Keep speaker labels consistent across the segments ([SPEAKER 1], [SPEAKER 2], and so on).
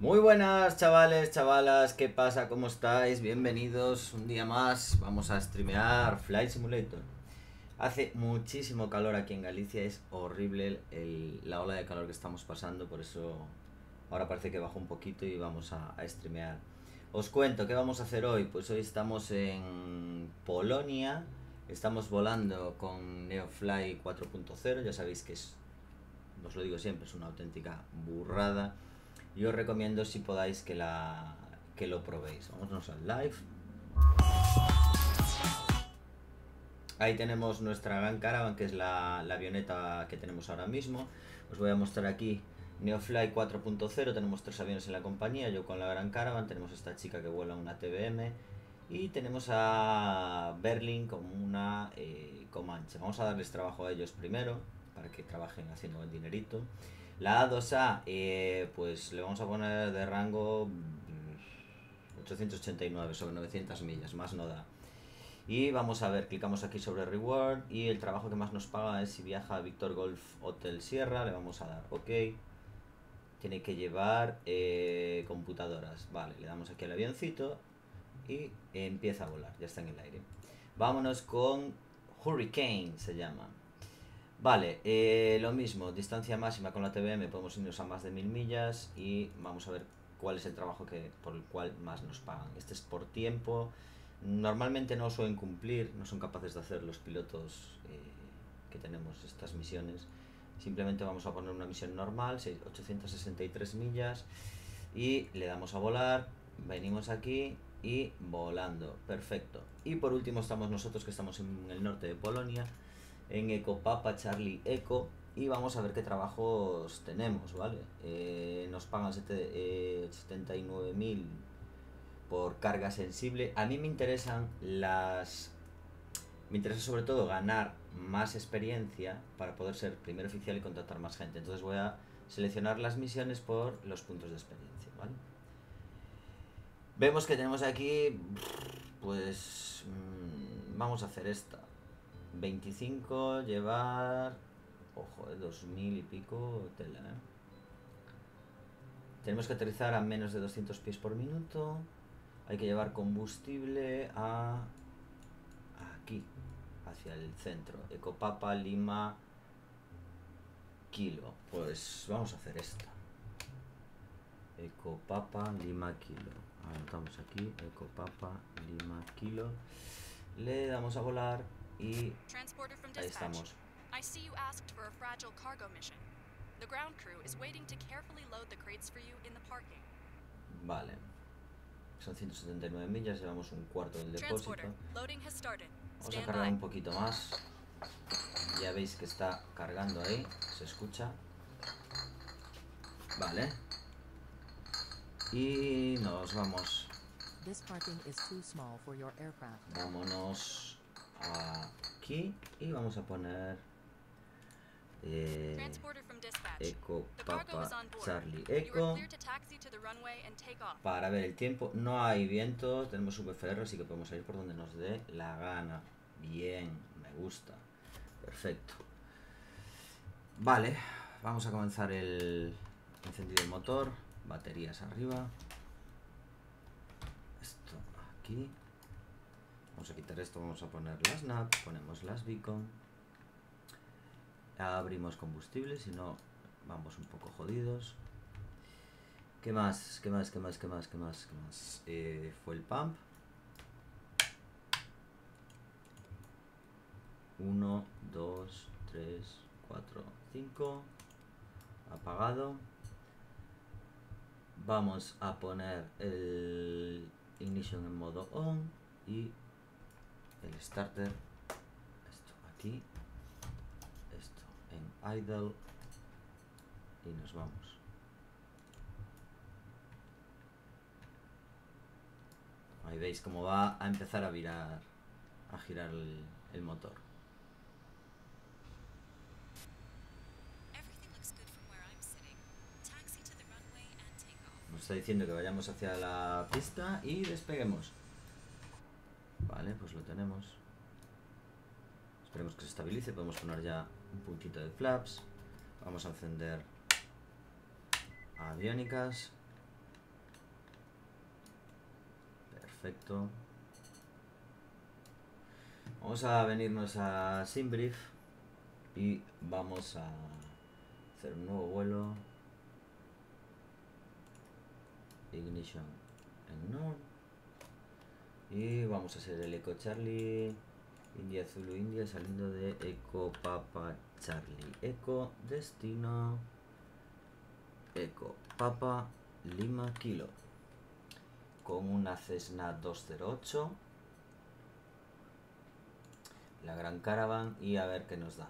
[SPEAKER 1] Muy buenas chavales, chavalas, ¿qué pasa? ¿Cómo estáis? Bienvenidos un día más. Vamos a streamear Flight Simulator. Hace muchísimo calor aquí en Galicia, es horrible la ola de calor que estamos pasando, por eso ahora parece que bajó un poquito y vamos a, a streamear. Os cuento, ¿qué vamos a hacer hoy? Pues hoy estamos en Polonia, estamos volando con Neofly 4.0, ya sabéis que es, os lo digo siempre, es una auténtica burrada. Y os recomiendo si podáis que, la, que lo probéis. Vámonos al live. Ahí tenemos nuestra Gran Caravan, que es la, avioneta que tenemos ahora mismo. Os voy a mostrar aquí Neofly 4.0. Tenemos tres aviones en la compañía. Yo con la Gran Caravan. Tenemos esta chica que vuela una TBM. Y tenemos a Berlin con una eh, Comanche. Vamos a darles trabajo a ellos primero, para que trabajen haciendo buen dinerito. La A2A, eh, pues le vamos a poner de rango mm, 889 sobre 900 millas, más no da. Y vamos a ver, clicamos aquí sobre Reward y el trabajo que más nos paga es si viaja a Victor Golf Hotel Sierra, le vamos a dar OK. Tiene que llevar eh, computadoras, vale, le damos aquí al avioncito y empieza a volar, ya está en el aire. Vámonos con Hurricane, se llama. Vale, eh, lo mismo, distancia máxima con la TBM, podemos irnos a más de mil millas y vamos a ver cuál es el trabajo que, por el cual más nos pagan. Este es por tiempo, normalmente no suelen cumplir, no son capaces de hacer los pilotos eh, que tenemos estas misiones. Simplemente vamos a poner una misión normal, seis- 863 millas y le damos a volar, venimos aquí y volando, perfecto. Y por último estamos nosotros que estamos en el norte de Polonia en Eco Papa Charlie Eco y vamos a ver qué trabajos tenemos, ¿vale? Eh, nos pagan eh, 79.000 por carga sensible. A mí me interesan las... Me interesa sobre todo ganar más experiencia para poder ser primer oficial y contratar más gente. Entonces voy a seleccionar las misiones por los puntos de experiencia, ¿vale? Vemos que tenemos aquí, pues, mm, vamos a hacer esta. 25, llevar, ojo, eh, 2000 y pico, tela, ¿eh? Tenemos que aterrizar a menos de 200 pies por minuto. Hay que llevar combustible a aquí, hacia el centro. Ecopapa, Lima, Kilo. Pues vamos a hacer esta. Ecopapa, Lima, Kilo. Anotamos aquí, Ecopapa, Lima, Kilo. Le damos a volar y
[SPEAKER 2] Transporter from
[SPEAKER 1] ahí
[SPEAKER 2] dispatch.
[SPEAKER 1] estamos.
[SPEAKER 2] I see you asked for a fragile cargo mission. The ground crew is waiting to carefully load the crates for you in the parking.
[SPEAKER 1] Vale. Son 179 millas, llevamos un cuarto del depósito.
[SPEAKER 2] Transporter, loading has started.
[SPEAKER 1] Vamos a cargar un poquito más. Ya veis que está cargando ahí, se escucha. Vale. Y nos vamos.
[SPEAKER 3] This parking is too small for your aircraft.
[SPEAKER 1] Vámonos aquí y vamos a poner eh. Eco Papa. Charlie Eco. Para ver el tiempo, no hay viento, tenemos VFR, así que podemos ir por donde nos dé la gana. Bien, me gusta. Perfecto. Vale, vamos a comenzar el encendido del motor. Baterías arriba. Esto aquí. Vamos a quitar esto, vamos a poner las NAP, ponemos las beacon. Abrimos combustible, si no vamos un poco jodidos. ¿Qué más? ¿Qué más? ¿Qué más? ¿Qué más? ¿Qué más? ¿Qué más? Eh, fue el pump. 1, 2, 3, 4, 5. Apagado. Vamos a poner el ignition en modo on y el starter. Esto aquí. Esto en idle. Y nos vamos. Ahí veis cómo va a empezar a virar, a girar el, el motor. Nos está diciendo que vayamos hacia la pista y despeguemos. Vale, pues lo tenemos. Esperemos que se estabilice. Podemos poner ya un puntito de flaps. Vamos a encender aviónicas. Perfecto. Vamos a venirnos a Simbrief y vamos a hacer un nuevo vuelo. Ignition en no y vamos a hacer el Eco Charlie, India Zulu India saliendo de Eco Papa Charlie. Eco Destino. Eco Papa Lima Kilo. Con una Cessna 208. La Gran Caravan y a ver qué nos da.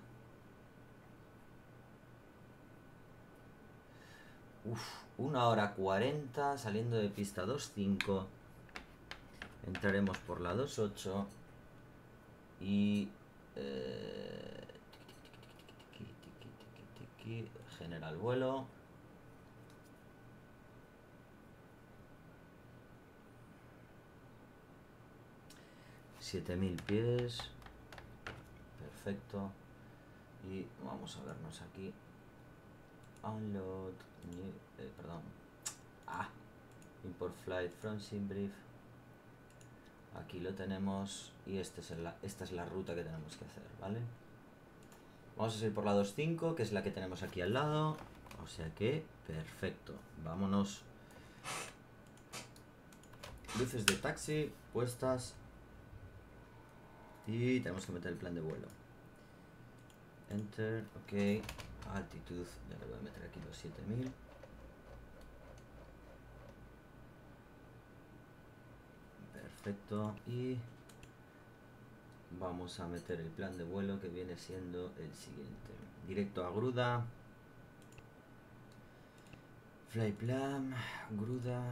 [SPEAKER 1] Uf, una hora 40 saliendo de pista 2.5. Entraremos por la 2.8 y eh, general vuelo. Siete mil pies. Perfecto. Y vamos a vernos aquí. Unload. new- eh, perdón. Ah. Import flight from Simbrief. Aquí lo tenemos. Y este es el- esta es la ruta que tenemos que hacer, ¿vale? Vamos a seguir por la 2.5, que es la que tenemos aquí al lado. O sea que, perfecto. Vámonos. Luces de taxi puestas. Y tenemos que meter el plan de vuelo. Enter, ok. Altitud, ya le voy a meter aquí los 7000. Perfecto. Y vamos a meter el plan de vuelo que viene siendo el siguiente. Directo a Gruda. Fly plan, Gruda.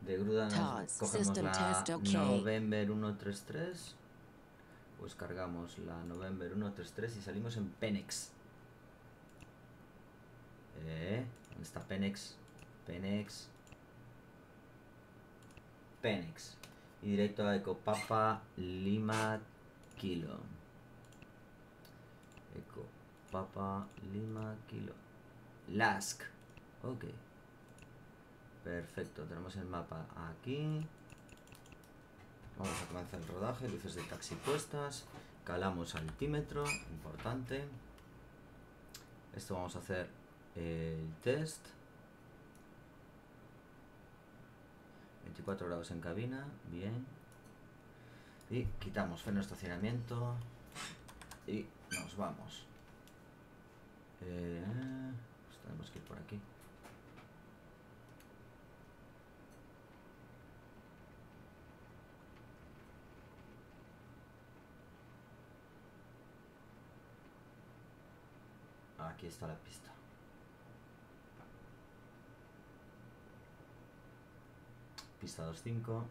[SPEAKER 1] De Gruda nos cogemos la. November 133. Pues cargamos la November 133 y salimos en Penex. Eh, ¿Dónde está Penex? Penex. Penex. Y directo a Eco Papa Lima Kilo. Eco Papa Lima Kilo. Lask. Ok. Perfecto, tenemos el mapa aquí. Vamos a comenzar el rodaje, luces de taxi puestas. Calamos altímetro, importante. Esto vamos a hacer el test. 24 grados en cabina, bien. Y quitamos freno de estacionamiento. Y nos vamos. Eh, pues tenemos que ir por aquí. Aquí está la pista. Pista 25.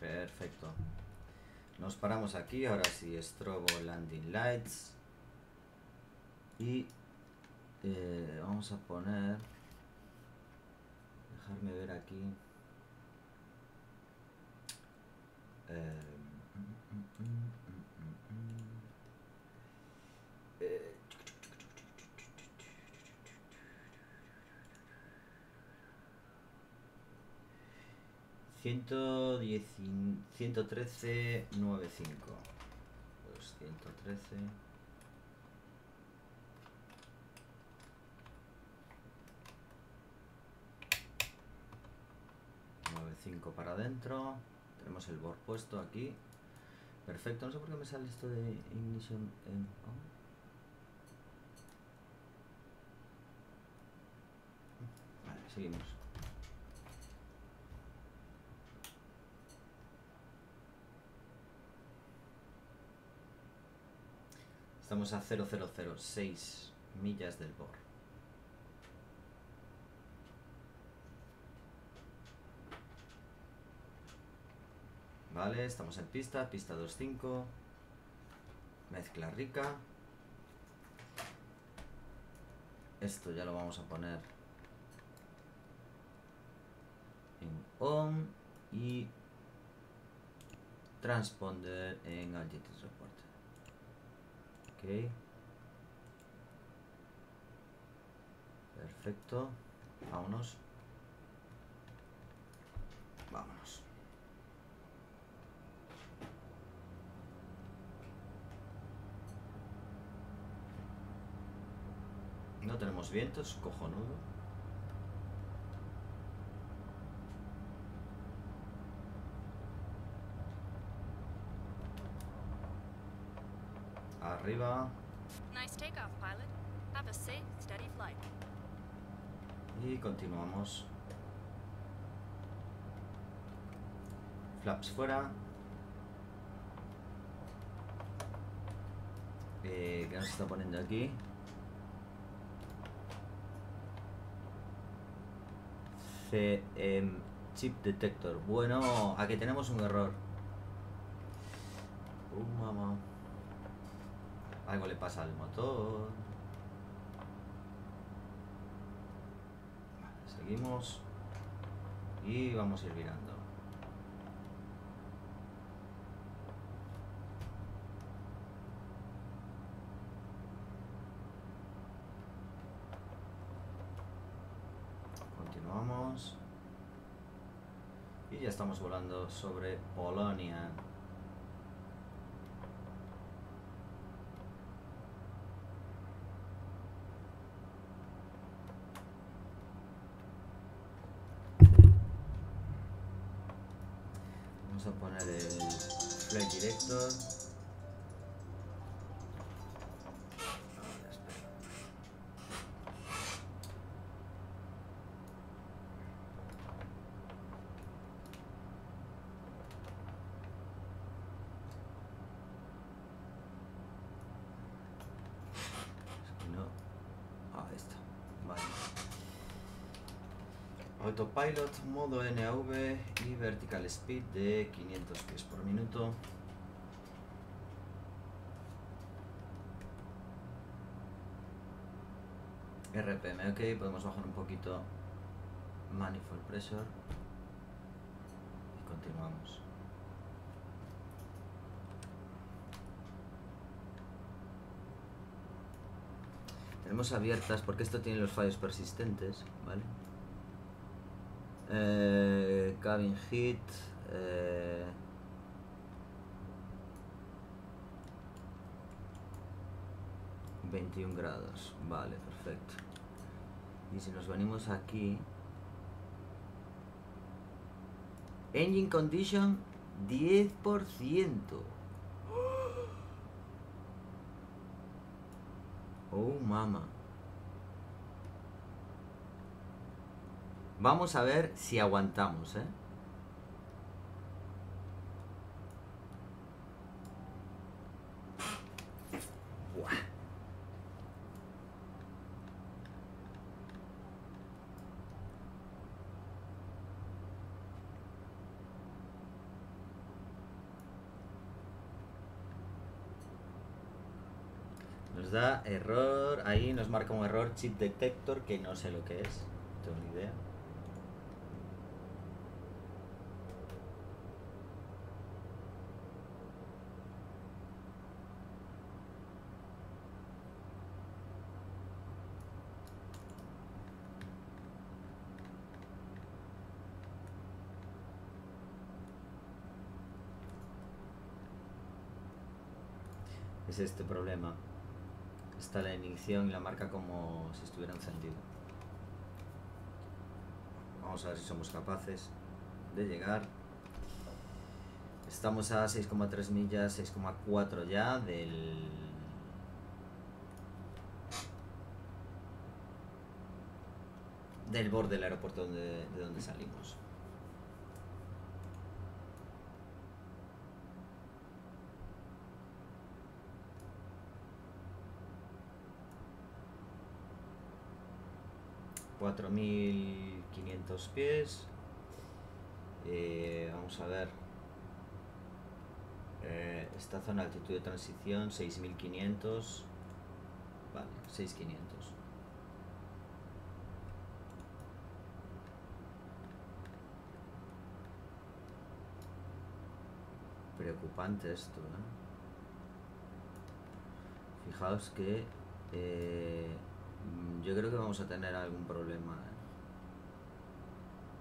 [SPEAKER 1] Perfecto. Nos paramos aquí, ahora sí, strobo landing lights. Y eh, vamos a poner... Dejarme ver aquí. Eh. Eh, ciento trece nueve cinco. Pues ciento trece. Nueve cinco para adentro. Tenemos el board puesto aquí. Perfecto, no sé por qué me sale esto de ignition en on. Vale, seguimos. Estamos a 0006 millas del BOR. Vale, estamos en pista, pista 25. Mezcla rica. Esto ya lo vamos a poner en on y transponder en altitude report. Ok. Perfecto. Vámonos. Vámonos. No tenemos vientos, cojonudo. Arriba.
[SPEAKER 2] Nice takeoff, pilot. Have a safe, steady flight.
[SPEAKER 1] Y continuamos. Flaps fuera. Eh, ¿Qué nos está poniendo aquí? CM Chip Detector. Bueno, aquí tenemos un error. Uh, mamá. Algo le pasa al motor. Seguimos. Y vamos a ir virando. Continuamos. Y ya estamos volando sobre Polonia. Vamos a poner el flight director. Ahora, espera. Es que no. Ahí está. Vale. Autopilot, modo NAV y vertical speed de 500 pies por minuto. RPM, ok, podemos bajar un poquito manifold pressure y continuamos. Tenemos abiertas porque esto tiene los fallos persistentes, ¿vale? Eh, cabin heat. eh, ...21 grados, vale, perfecto. Y si nos venimos aquí... Engine condition 10%. Oh, mama. Vamos a ver si aguantamos, ¿eh? Nos da error, ahí nos marca un error chip detector que no sé lo que es, no tengo ni idea. Es este problema. Está la ignición y la marca como si estuviera encendido. Vamos a ver si somos capaces de llegar. Estamos a 6,3 millas, 6,4 ya del... del borde del aeropuerto donde, de donde salimos. 4.500 pies. Eh, vamos a ver. Eh, esta zona de altitud de transición, 6.500. Vale, 6.500. Preocupante esto. ¿eh? Fijaos que... Eh, yo creo que vamos a tener algún problema. ¿eh?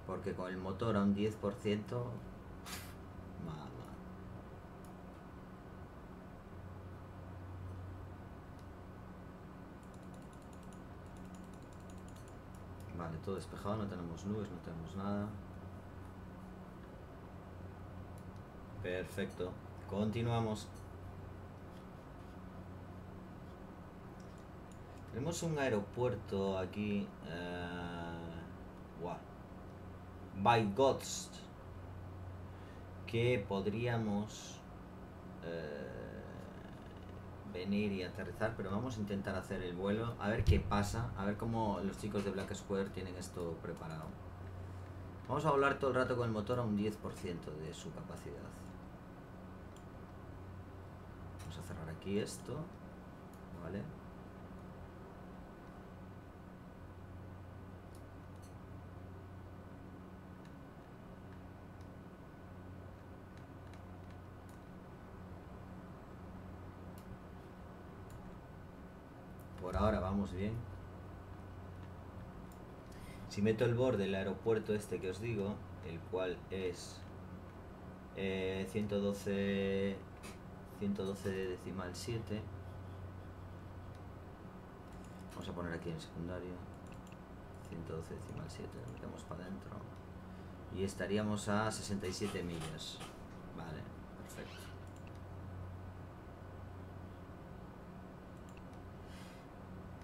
[SPEAKER 1] Porque con el motor a un 10%, mamá. Vale, todo despejado, no tenemos nubes, no tenemos nada. Perfecto. Continuamos. Tenemos un aeropuerto aquí. Uh. By Gods. Que podríamos eh, venir y aterrizar, pero vamos a intentar hacer el vuelo. A ver qué pasa. A ver cómo los chicos de Black Square tienen esto preparado. Vamos a volar todo el rato con el motor a un 10% de su capacidad. Vamos a cerrar aquí esto. ¿Vale? Ahora vamos bien. Si meto el borde del aeropuerto este que os digo, el cual es eh, 112 112 decimal 7 vamos a poner aquí en secundario. 112 decimal 7 lo metemos para adentro y estaríamos a 67 millas. Vale perfecto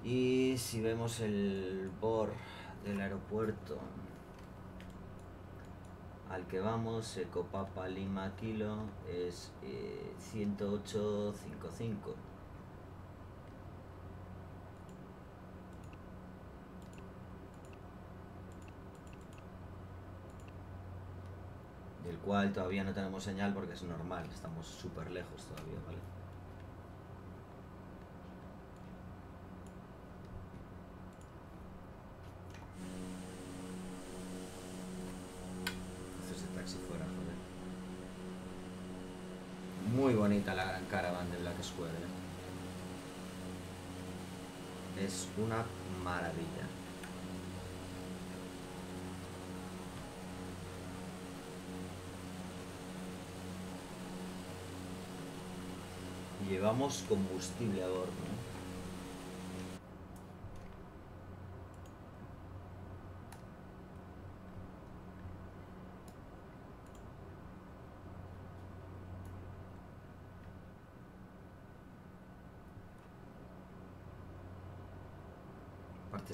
[SPEAKER 1] y si vemos el bor del aeropuerto al que vamos, Ecopapa Lima Kilo, es eh, 108.55. Del cual todavía no tenemos señal porque es normal, estamos súper lejos todavía, ¿vale? Hace ese taxi fuera, joder. Muy bonita la gran caravan de Black Square. ¿eh? Es una maravilla. Llevamos combustible a bordo.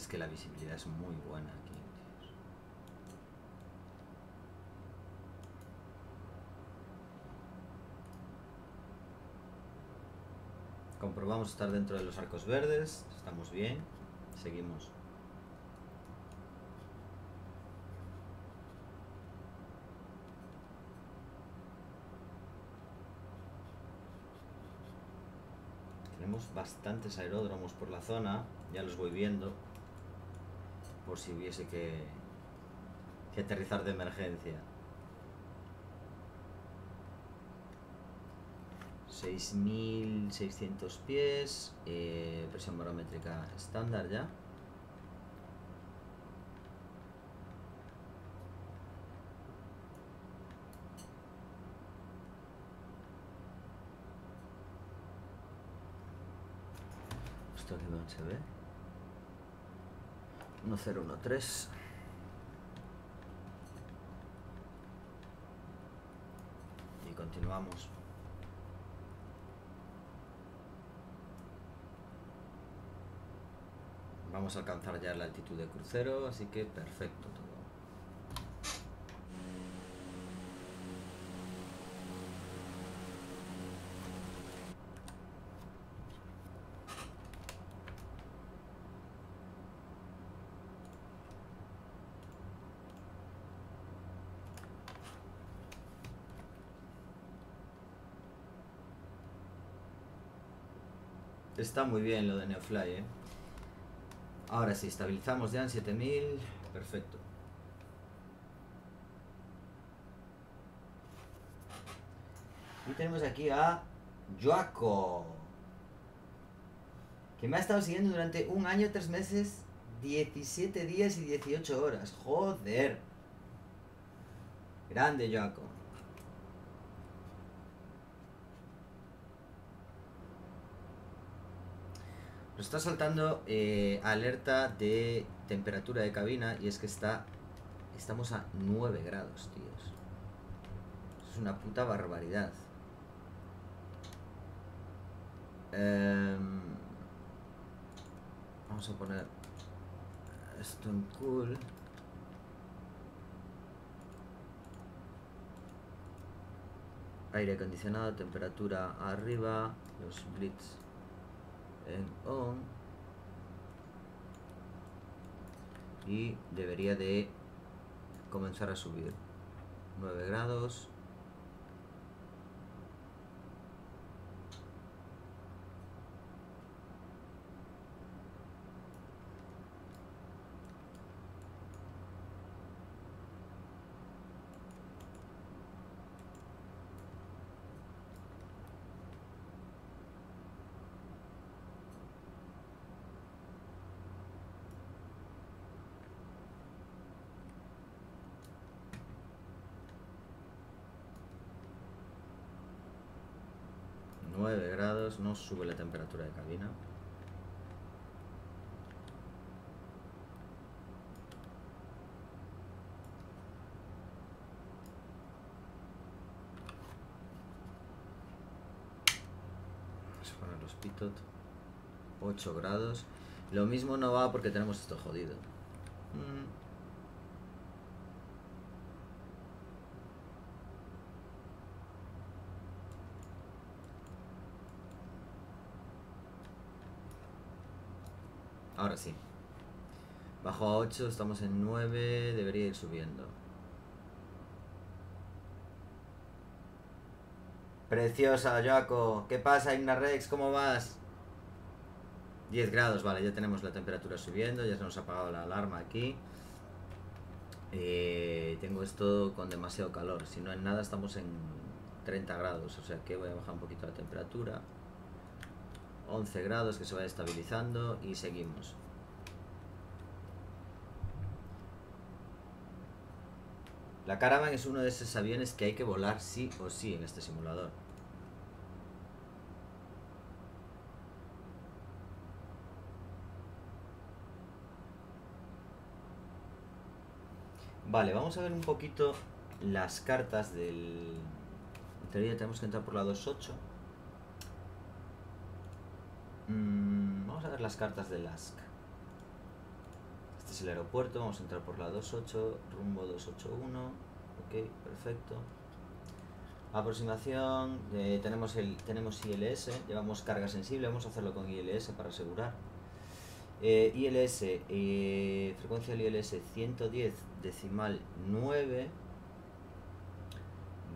[SPEAKER 1] Que la visibilidad es muy buena aquí. Comprobamos estar dentro de los arcos verdes. Estamos bien. Seguimos. Tenemos bastantes aeródromos por la zona. Ya los voy viendo. Por si hubiese que, que aterrizar de emergencia. 6.600 pies, eh, presión barométrica estándar ya. Esto no se ve. 1013. Y continuamos. Vamos a alcanzar ya la altitud de crucero, así que perfecto. Está muy bien lo de Neofly, ¿eh? Ahora sí, estabilizamos ya en 7000. Perfecto. Y tenemos aquí a Joaco. Que me ha estado siguiendo durante un año, tres meses, 17 días y 18 horas. Joder. Grande, Joaco. Nos está saltando eh, alerta de temperatura de cabina y es que está estamos a 9 grados, tíos. Es una puta barbaridad. Em, vamos a poner esto en cool. Aire acondicionado, temperatura arriba, los blitz en on. Y debería de comenzar a subir. 9 grados. Grados, no sube la temperatura de cabina. Vamos a poner los pitot. 8 grados. Lo mismo no va porque tenemos esto jodido. Mm. Ahora sí. Bajo a 8, estamos en 9, debería ir subiendo. Preciosa, Joaco. ¿Qué pasa, Ignarex? ¿Cómo vas? 10 grados, vale, ya tenemos la temperatura subiendo, ya se nos ha apagado la alarma aquí. Eh, tengo esto con demasiado calor, si no en nada estamos en 30 grados, o sea que voy a bajar un poquito la temperatura. 11 grados que se va estabilizando y seguimos. La Caravan es uno de esos aviones que hay que volar sí o sí en este simulador. Vale, vamos a ver un poquito las cartas del... En teoría tenemos que entrar por la 2.8. Mm, vamos a ver las cartas del ASC. Este es el aeropuerto, vamos a entrar por la 28, rumbo 281. Ok, perfecto. Aproximación, eh, tenemos, el, tenemos ILS, llevamos carga sensible, vamos a hacerlo con ILS para asegurar. Eh, ILS, eh, frecuencia del ILS 110 decimal 9.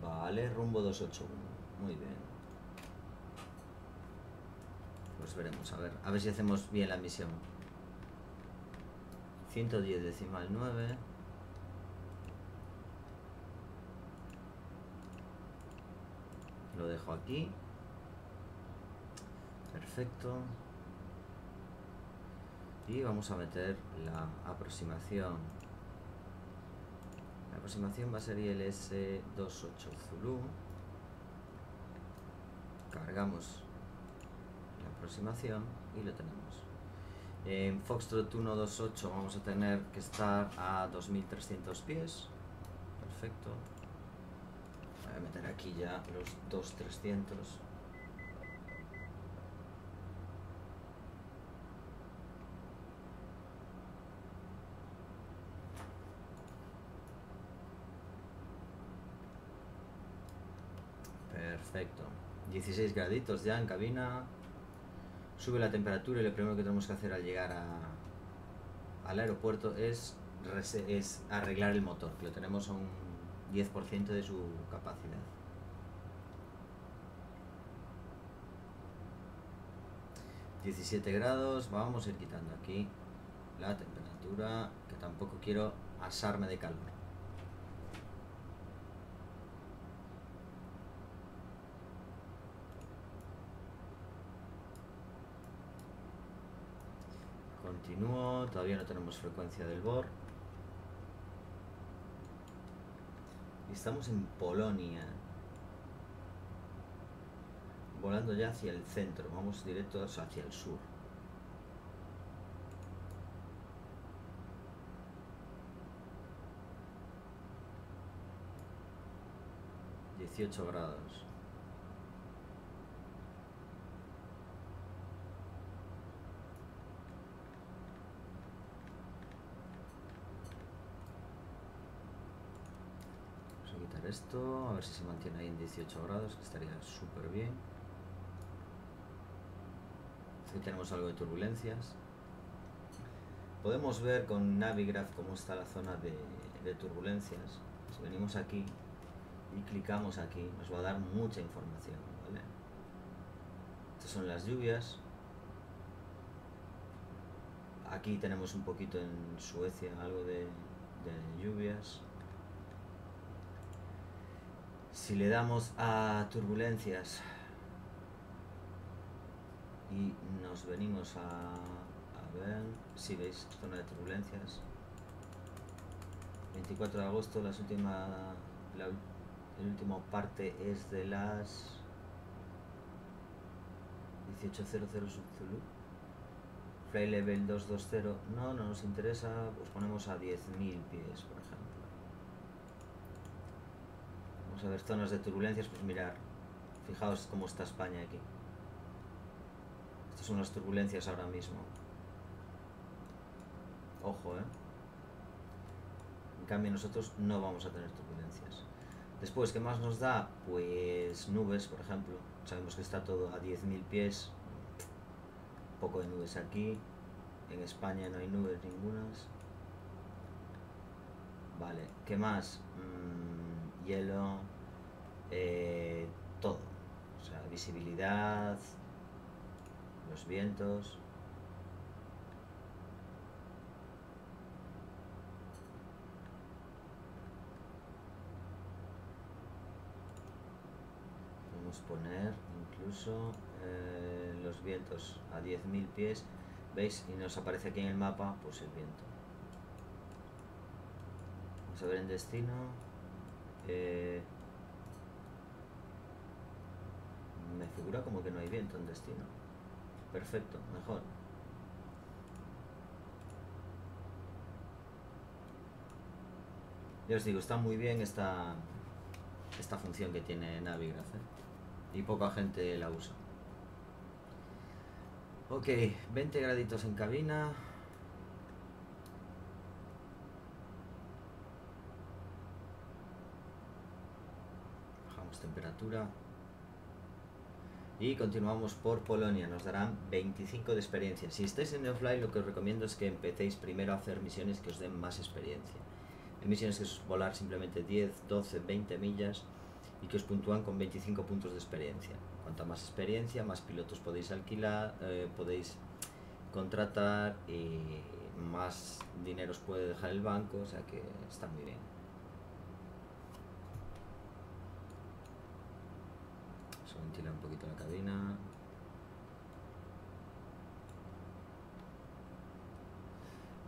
[SPEAKER 1] Vale, rumbo 281. Muy bien. Pues veremos, a ver, a ver si hacemos bien la misión. 110 decimal 9. Lo dejo aquí. Perfecto. Y vamos a meter la aproximación. La aproximación va a ser ILS28 Zulu. Cargamos aproximación y lo tenemos. En Foxtrot 128 vamos a tener que estar a 2300 pies. Perfecto. Voy a meter aquí ya los 2300. Perfecto. 16 graditos ya en cabina sube la temperatura y lo primero que tenemos que hacer al llegar al aeropuerto es, es arreglar el motor, que lo tenemos a un 10% de su capacidad. ...17 grados... ...vamos a ir quitando aquí... ...la temperatura... ...que tampoco quiero asarme de calor... Continúo, todavía no tenemos frecuencia del BOR. Estamos en Polonia. Volando ya hacia el centro, vamos directos hacia el sur. Dieciocho grados. Vamos a quitar esto, a ver si se mantiene ahí en 18 grados, que estaría súper bien. Aquí tenemos algo de turbulencias. Podemos ver con Navigraph cómo está la zona de, turbulencias. Si venimos aquí y clicamos aquí, nos va a dar mucha información. ¿vale? Estas son las lluvias. Aquí tenemos un poquito en Suecia algo de lluvias. Si le damos a turbulencias y nos venimos a, ver, si veis, zona de turbulencias. 24 de agosto, las la, el último parte es de las 18.00 Zulu. Fly level 220, no, no nos interesa, pues ponemos a 10.000 pies, por ejemplo. A ver zonas de turbulencias, pues mirar, fijaos cómo está España aquí. Estas son las turbulencias ahora mismo. Ojo, ¿eh? En cambio nosotros no vamos a tener turbulencias. Después, ¿qué más nos da? Pues nubes, por ejemplo. Sabemos que está todo a 10.000 pies. Un poco de nubes aquí. En España no hay nubes ningunas. Vale, ¿qué más? Mm, hielo. Eh, todo. O sea, visibilidad, los vientos. Podemos poner incluso eh, los vientos a 10.000 pies. ¿Veis? Y nos aparece aquí en el mapa pues el viento. Vamos a ver en destino. Eh, me figura como que no hay viento en destino. Perfecto, mejor. Ya os digo, está muy bien esta, esta función que tiene Navigraph. ¿eh? Y poca gente la usa. Ok, 20 graditos en cabina. Bajamos temperatura. Y continuamos por Polonia, nos darán 25 de experiencia. Si estáis en Neofly, lo que os recomiendo es que empecéis primero a hacer misiones que os den más experiencia. Hay misiones que es volar simplemente 10, 12, 20 millas y que os puntúan con 25 puntos de experiencia. Cuanta más experiencia, más pilotos podéis alquilar, eh, podéis contratar y más dinero os puede dejar el banco, o sea que está muy bien. Vamos a ventilar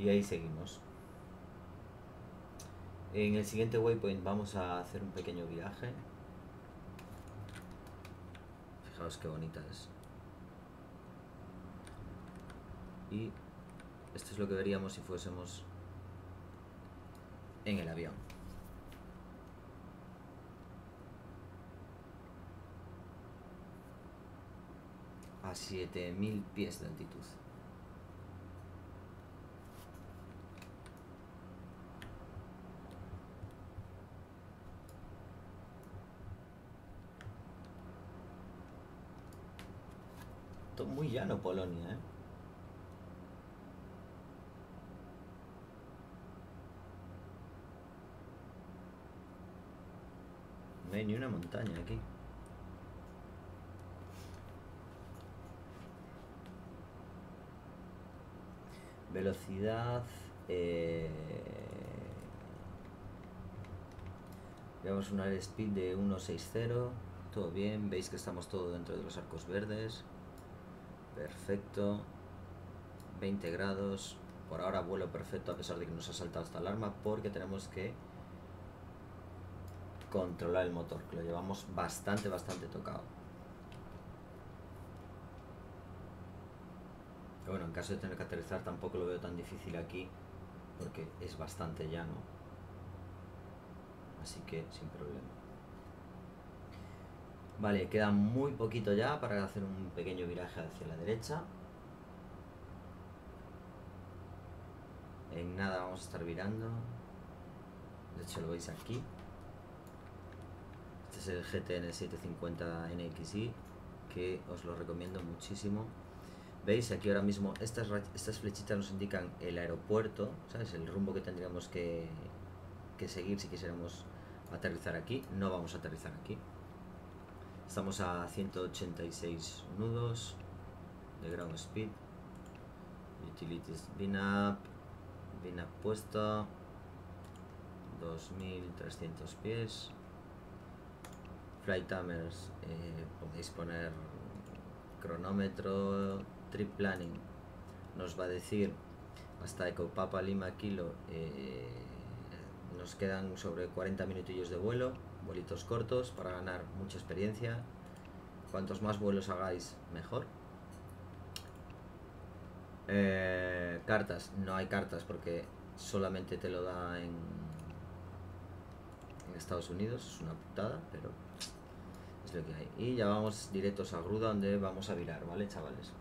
[SPEAKER 1] Y ahí seguimos. En el siguiente waypoint vamos a hacer un pequeño viaje. Fijaos qué bonita es. Y esto es lo que veríamos si fuésemos en el avión. A 7000 pies de altitud. Todo muy llano Polonia, ¿eh? No hay ni una montaña aquí. Velocidad. Eh... Llevamos un airspeed de 160. Todo bien. Veis que estamos todo dentro de los arcos verdes. Perfecto. 20 grados. Por ahora vuelo perfecto a pesar de que nos ha saltado esta alarma porque tenemos que controlar el motor, que lo llevamos bastante, bastante tocado. Bueno, en caso de tener que aterrizar tampoco lo veo tan difícil aquí porque es bastante llano. Así que sin problema. Vale, queda muy poquito ya para hacer un pequeño viraje hacia la derecha. En nada vamos a estar virando. De hecho lo veis aquí. Este es el GTN 750 NXI que os lo recomiendo muchísimo. ¿Veis? Aquí ahora mismo estas, estas flechitas nos indican el aeropuerto, ¿sabes? El rumbo que tendríamos que, que seguir si quisiéramos aterrizar aquí. No vamos a aterrizar aquí. Estamos a 186 nudos de ground speed. Utilities bin up. Bin up puesto. 2300 pies. Flight timers. Eh, podéis poner cronómetro trip planning nos va a decir hasta Ecopapa Lima Kilo eh, nos quedan sobre 40 minutillos de vuelo, vuelitos cortos para ganar mucha experiencia. Cuantos más vuelos hagáis, mejor. Eh, cartas, no hay cartas porque solamente te lo da en, en Estados Unidos, es una putada, pero es lo que hay. Y ya vamos directos a Gruda donde vamos a virar, ¿vale, chavales?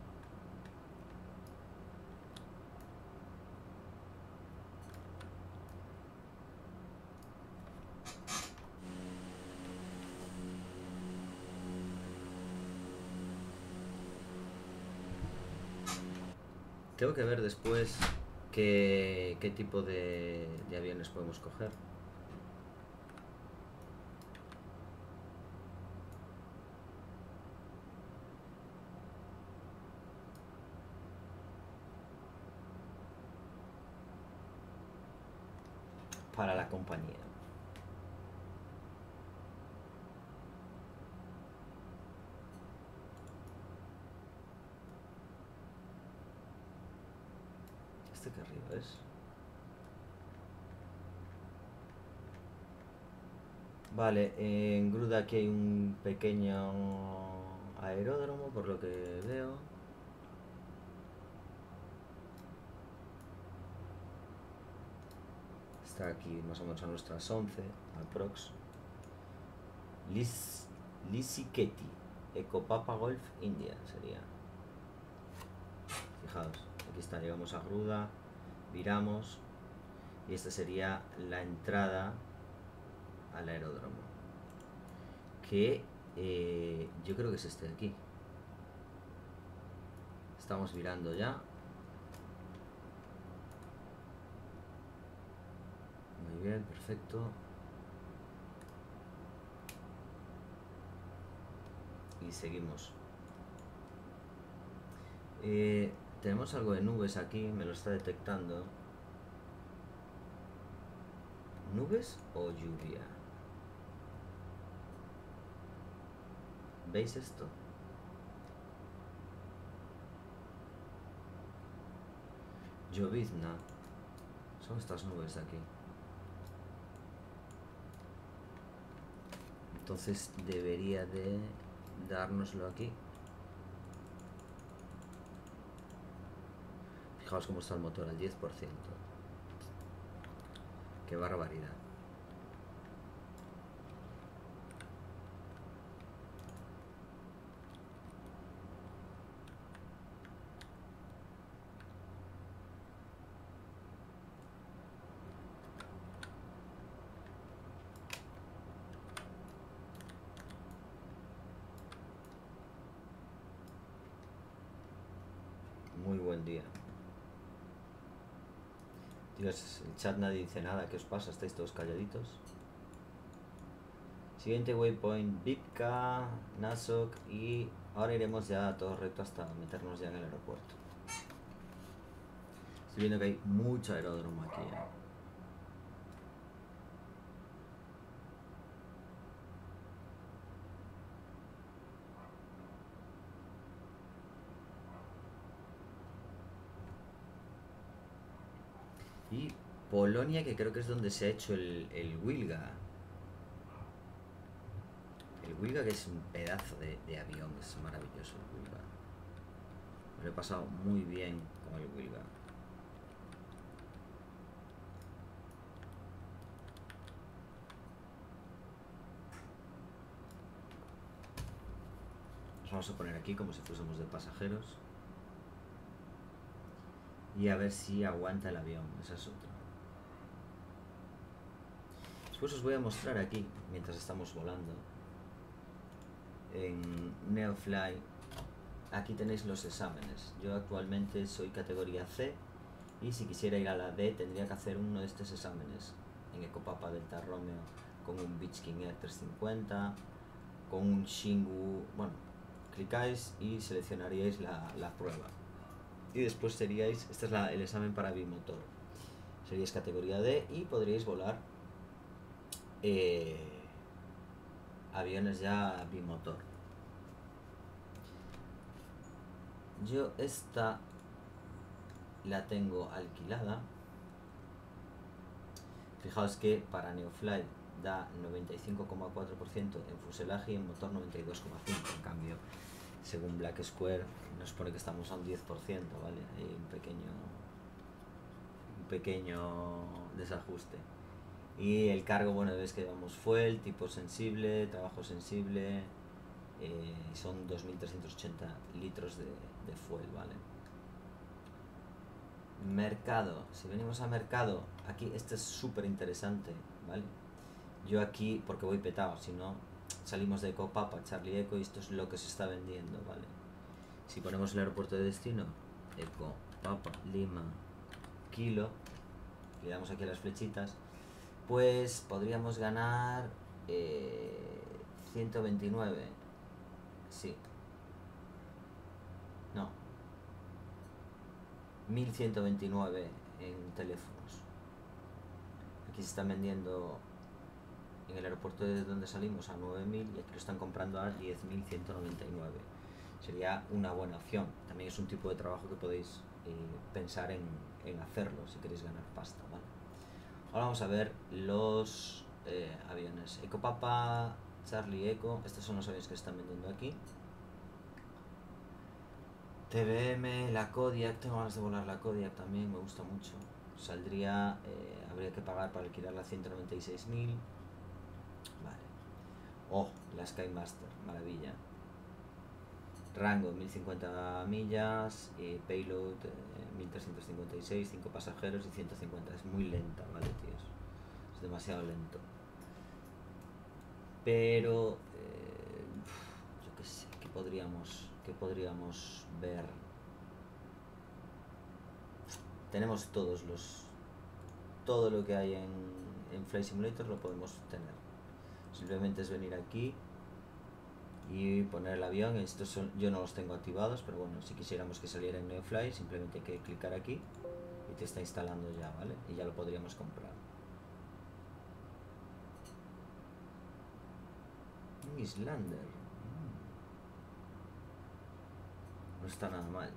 [SPEAKER 1] Tengo que ver después qué, qué tipo de, de aviones podemos coger. Para la compañía. ¿Este que arriba es? Vale, en Gruda aquí hay un pequeño aeródromo, por lo que veo. Está aquí más o menos a nuestras 11, aprox. Lis, Lisiketi, Ecopapa Golf India sería. Fijaos, aquí está, llegamos a Gruda, viramos y esta sería la entrada al aeródromo. Que eh, yo creo que es este de aquí. Estamos virando ya. Muy bien, perfecto. Y seguimos. Eh, tenemos algo de nubes aquí, me lo está detectando. ¿Nubes o lluvia? ¿Veis esto? Llovizna. Son estas nubes aquí. Entonces debería de dárnoslo aquí. Fijaos cómo está el motor al 10%. Qué barbaridad. Muy buen día. Dios, chat nadie dice nada. ¿Qué os pasa? ¿Estáis todos calladitos? Siguiente waypoint, Vipka, Nasok y ahora iremos ya todo recto hasta meternos ya en el aeropuerto. Estoy viendo que hay mucho aeródromo aquí. ¿eh? Y Polonia, que creo que es donde se ha hecho el, el Wilga. El Wilga que es un pedazo de, avión, es maravilloso el Wilga. Me lo he pasado muy bien con el Wilga. Nos vamos a poner aquí como si fuésemos de pasajeros. Y a ver si aguanta el avión, esa es otra. Después os voy a mostrar aquí, mientras estamos volando, en Neofly, aquí tenéis los exámenes. Yo actualmente soy categoría C y si quisiera ir a la D tendría que hacer uno de estos exámenes en Ecopapa Delta Romeo con un Beach King Air 350, con un Shingu, bueno, clicáis y seleccionaríais la, la prueba. Y después seríais, este es la- el examen para bimotor, seríais categoría D y podríais volar eh, aviones ya bimotor. Yo esta la tengo alquilada. Fijaos que para Neofly da 95,4% en fuselaje y en motor 92,5%. En cambio, según Black Square nos pone que estamos a un 10%, ¿vale? Hay un pequeño un pequeño desajuste. Y el cargo, bueno, ves que vamos fuel, tipo sensible, trabajo sensible, eh, son 2.380 litros de, de fuel, ¿vale? Mercado, si venimos a mercado, aquí este es súper interesante, ¿vale? Yo aquí, porque voy petado, si no, salimos de Ecopapa, Charlie Eco, y esto es lo que se está vendiendo, ¿vale? Si ponemos el aeropuerto de destino, Eco, Papa, Lima, Kilo, le damos aquí a las flechitas, pues podríamos ganar eh, 129. Sí. No. 1129 en teléfonos. Aquí se están vendiendo en el aeropuerto de donde salimos a 9.000 y aquí lo están comprando a 10.199. Sería una buena opción. También es un tipo de trabajo que podéis eh, pensar en, en hacerlo si queréis ganar pasta. ¿vale? Ahora vamos a ver los eh, aviones. Ecopapa, Charlie Eco. Estos son los aviones que están vendiendo aquí. TBM, la Kodiak. Tengo ganas de volar la Kodiak también, me gusta mucho. Saldría, eh, habría que pagar para alquilarla 196.000. Vale. Oh, la Skymaster, maravilla. Rango 1050 millas, y payload eh, 1356, 5 pasajeros y 150. Es muy lenta, ¿vale, tíos? Es demasiado lento. Pero, eh, yo qué sé, ¿qué podríamos, qué podríamos ver? Tenemos todos los... Todo lo que hay en, en Flight Simulator lo podemos tener. Simplemente es venir aquí y poner el avión. Estos son, yo no los tengo activados, pero bueno, si quisiéramos que saliera en Neofly, simplemente hay que clicar aquí y te está instalando ya, ¿vale? Y ya lo podríamos comprar. Un Islander. Mm. No está nada mal.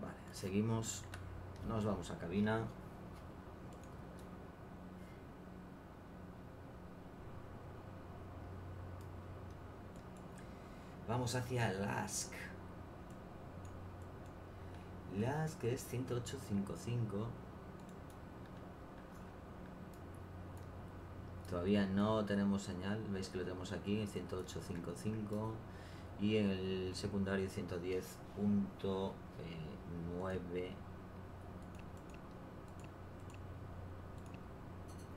[SPEAKER 1] Vale, seguimos. Nos vamos a cabina. Vamos hacia Lask. Lask es 10855. Todavía no tenemos señal, veis que lo tenemos aquí en 10855 y en el secundario 110.9.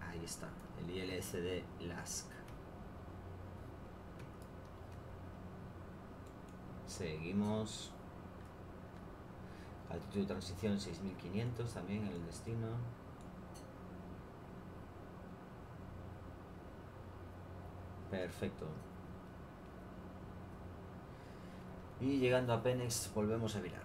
[SPEAKER 1] Ahí está, el ILSD Lask. Seguimos. Altitud de transición 6500 también en el destino. Perfecto. Y llegando a Penex volvemos a virar.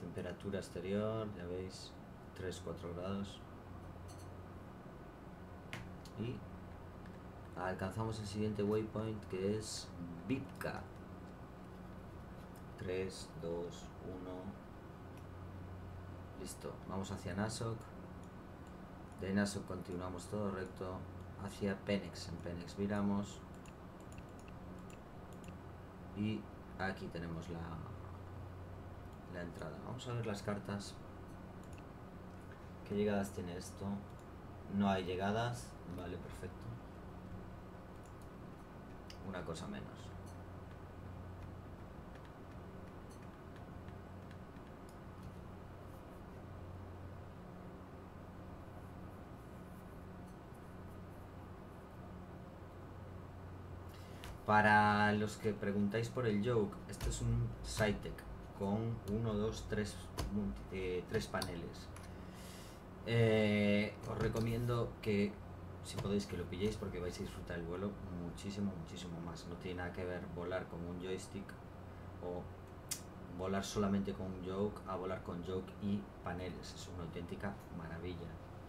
[SPEAKER 1] Temperatura exterior, ya veis, 3-4 grados. Y alcanzamos el siguiente waypoint que es Vipka. 3, 2, 1. Listo, vamos hacia Nasok. De Nasok continuamos todo recto hacia Penex. En Penex viramos. Y aquí tenemos la, la entrada. Vamos a ver las cartas. ¿Qué llegadas tiene esto? No hay llegadas. Vale, perfecto. Una cosa menos. Para los que preguntáis por el joke, esto es un Cytec con 1, 2, 3 paneles. Eh, os recomiendo que si podéis que lo pilléis porque vais a disfrutar el vuelo muchísimo, muchísimo más. No tiene nada que ver volar con un joystick o volar solamente con un joke a volar con joke y paneles. Es una auténtica maravilla.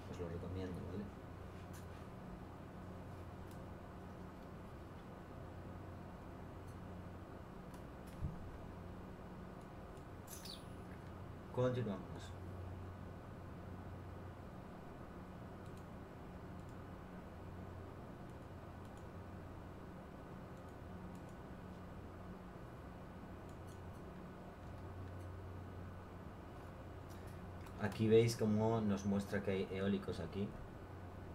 [SPEAKER 1] Os lo recomiendo, ¿vale? Continuamos. Aquí veis cómo nos muestra que hay eólicos aquí,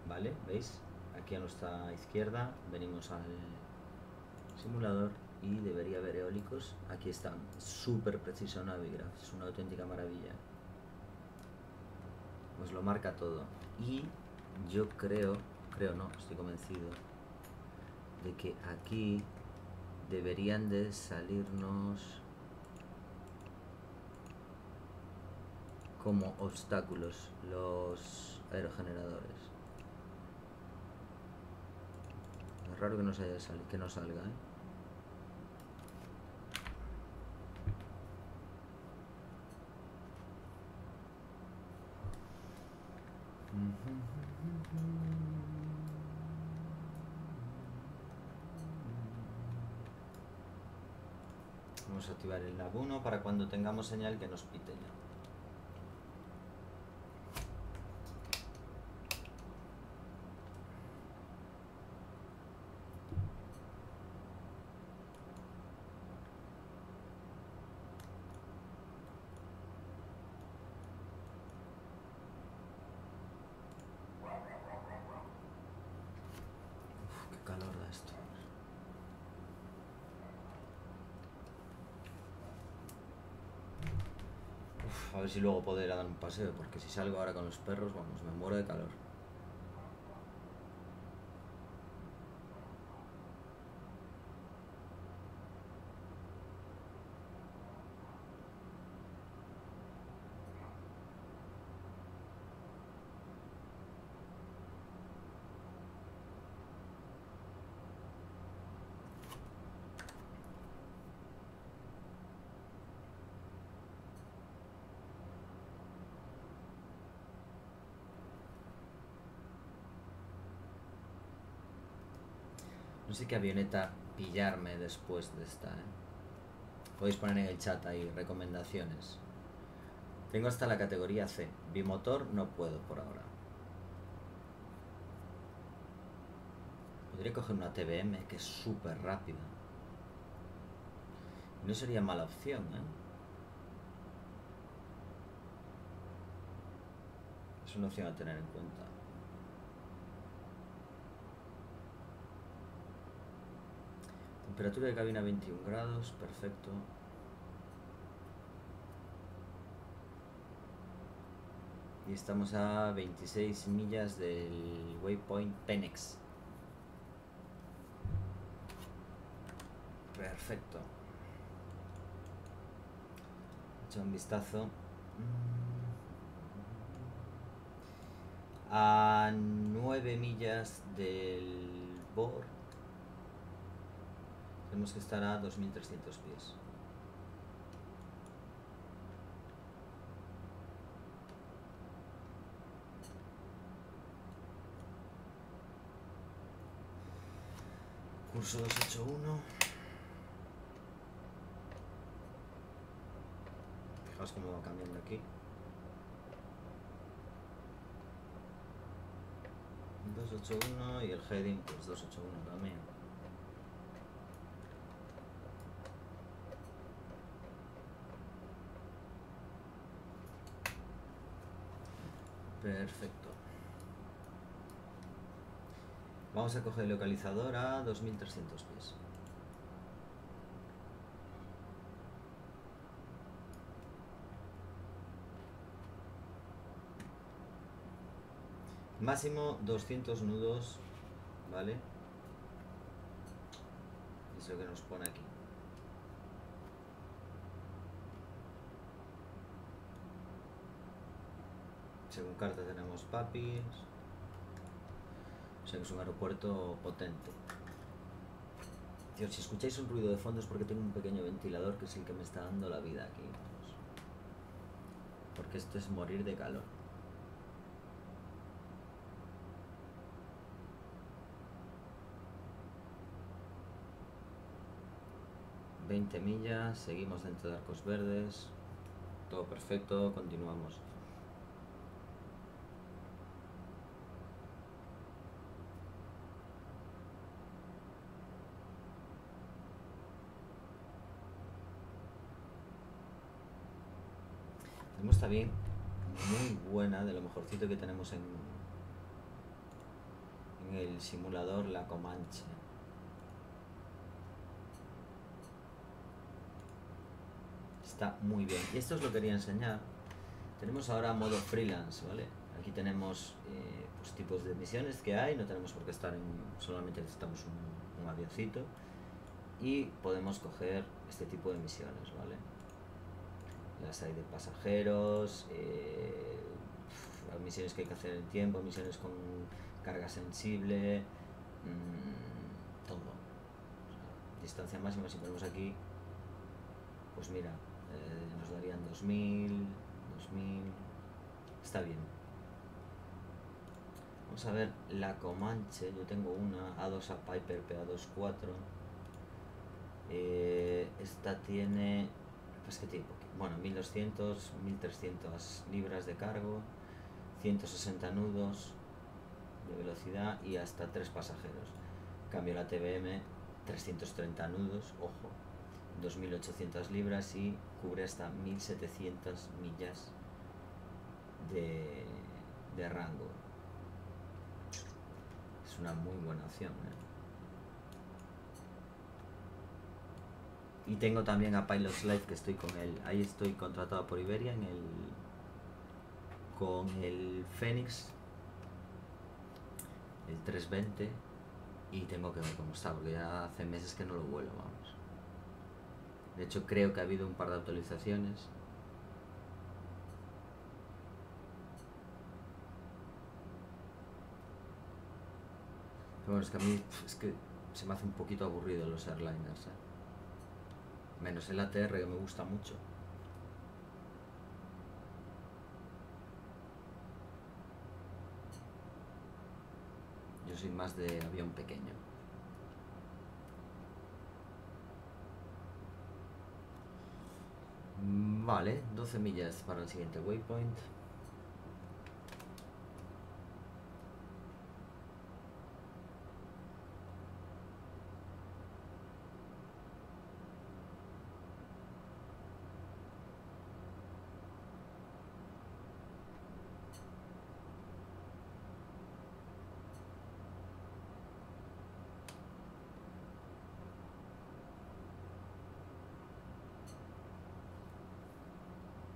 [SPEAKER 1] ¿vale? ¿Veis? Aquí a nuestra izquierda venimos al simulador y debería haber eólicos. Aquí están, súper preciso Navigraph, es una auténtica maravilla. Os lo marca todo. Y yo creo, creo no, estoy convencido de que aquí deberían de salirnos como obstáculos los aerogeneradores. Es raro que no, haya sali- que no salga, ¿eh? Vamos a activar el lab 1 para cuando tengamos señal que nos pite. Uf, qué calor da esto. Uf, a ver si luego puedo ir a dar un paseo, porque si salgo ahora con los perros, vamos, me muero de calor. Qué avioneta pillarme después de esta, ¿eh? Podéis poner en el chat ahí recomendaciones. Tengo hasta la categoría C. Bimotor no puedo por ahora. Podría coger una TBM que es súper rápida. No sería mala opción, ¿eh? Es una opción a tener en cuenta. Temperatura de cabina 21 grados, perfecto. Y estamos a 26 millas del waypoint Penex. Perfecto. Echa un vistazo. A 9 millas del BOR tenemos que estar a 2300 pies. Curso 281. Fijaos cómo va cambiando aquí. 281 y el heading pues 281 también. Perfecto. Vamos a coger el localizador a 2300 pies. Máximo 200 nudos, ¿vale? Es lo que nos pone aquí. Según carta tenemos papis. O sea que es un aeropuerto potente. Tío, si escucháis un ruido de fondo es porque tengo un pequeño ventilador que es el que me está dando la vida aquí. Porque esto es morir de calor. ...20 millas, seguimos dentro de Arcos Verdes... ...todo perfecto, continuamos... También muy buena, de lo mejorcito que tenemos en, en el simulador La Comanche. Está muy bien. Y esto os lo quería enseñar. Tenemos ahora modo freelance, ¿vale? Aquí tenemos eh, pues, tipos de misiones que hay, no tenemos por qué estar en, solamente necesitamos un, un avioncito y podemos coger este tipo de misiones, ¿vale? Las hay de pasajeros, eh, misiones que hay que hacer en tiempo, misiones con carga sensible, mm, todo. Distancia máxima, si ponemos aquí, pues mira, eh, nos darían 2000, 2000, está bien. Vamos a ver la Comanche, yo tengo una, A2 a Piper PA24. Eh, esta tiene, pues que tiene poquito bueno, 1200, 1300 libras de cargo, 160 nudos de velocidad y hasta 3 pasajeros. Cambio la TBM, 330 nudos, ojo, 2800 libras y cubre hasta 1700 millas de, de rango. Es una muy buena opción. ¿eh? Y tengo también a Pilots Life que estoy con él. Ahí estoy contratado por Iberia en el con el Fénix el 320 y tengo que ver cómo está porque ya hace meses que no lo vuelo, vamos. De hecho creo que ha habido un par de actualizaciones. Pero bueno, es que a mí es que se me hace un poquito aburrido los airliners, ¿eh? Menos el ATR que me gusta mucho. Yo soy más de avión pequeño. Vale, 12 millas para el siguiente waypoint.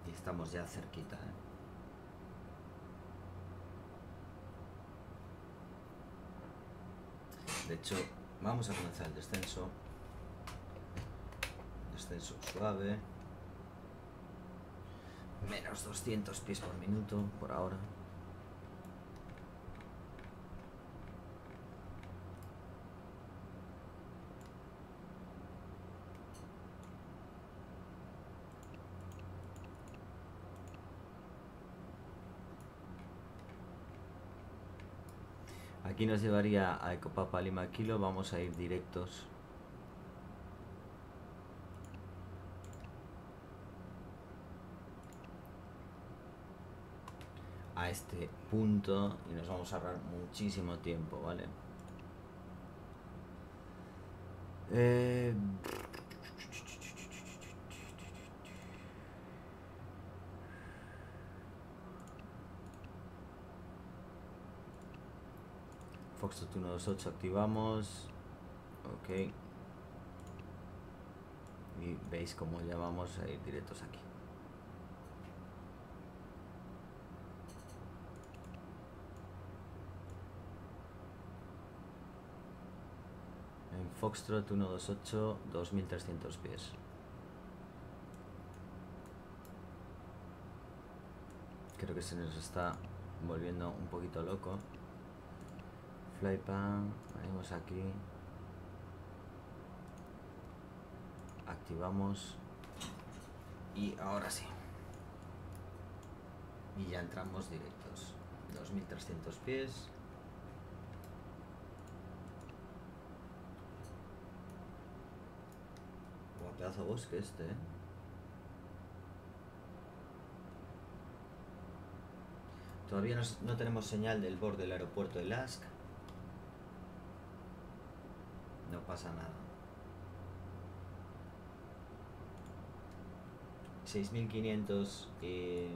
[SPEAKER 1] Y ya cerquita, ¿eh? De hecho, vamos a comenzar el descenso. Descenso suave. Menos 200 pies por minuto por ahora. Aquí nos llevaría a Ecopapa Lima vamos a ir directos. A este punto y nos vamos a ahorrar muchísimo tiempo, ¿vale? Eh, Foxtrot 128 activamos. Ok. Y veis cómo ya vamos a ir directos aquí. En Foxtrot 128, 2300 pies. Creo que se nos está volviendo un poquito loco. Flypan, venimos aquí. Activamos. Y ahora sí. Y ya entramos directos. 2300 pies. Buah, pedazo bosque este, ¿eh? Todavía no, no tenemos señal del borde del aeropuerto de Lask. No pasa nada. 6500 eh,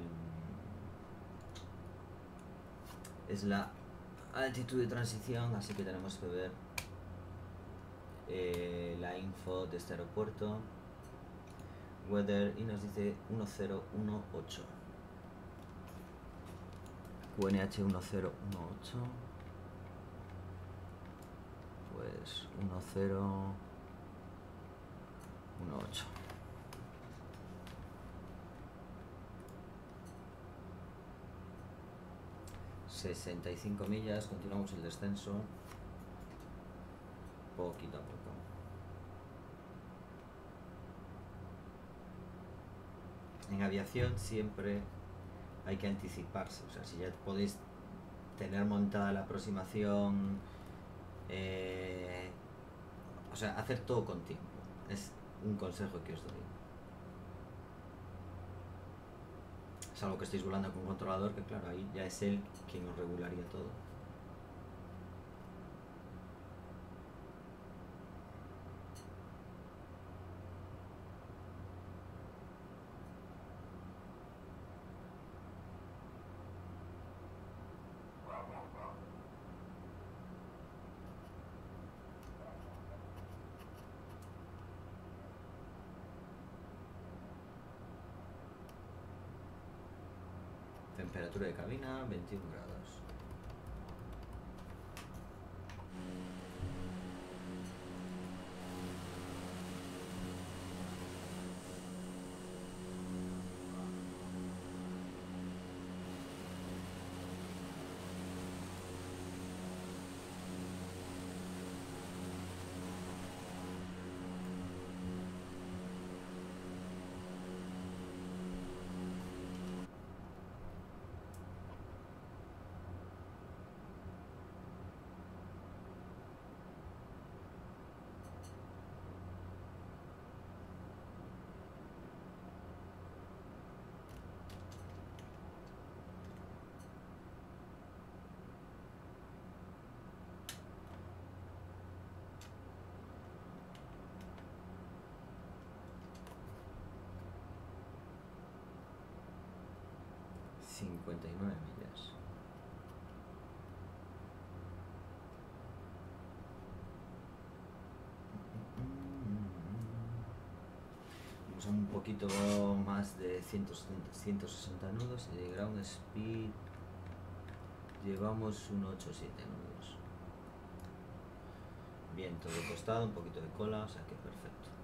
[SPEAKER 1] es la altitud de transición, así que tenemos que ver eh, la info de este aeropuerto. Weather y nos dice 1018. QNH 1018. Pues 1018. Sesenta y cinco millas, continuamos el descenso. Poquito a poco. En aviación siempre hay que anticiparse. O sea, si ya podéis tener montada la aproximación, eh, o sea, hacer todo con tiempo. Es un consejo que os doy. Salvo que estéis volando con un controlador, que claro, ahí ya es él quien os regularía todo. Temperatura de cabina 21 grados. Cincuenta y nueve millas. Vamos a un poquito más de 170, 160 nudos y de ground speed llevamos un 87 nudos. Viento de costado, un poquito de cola, o sea que perfecto.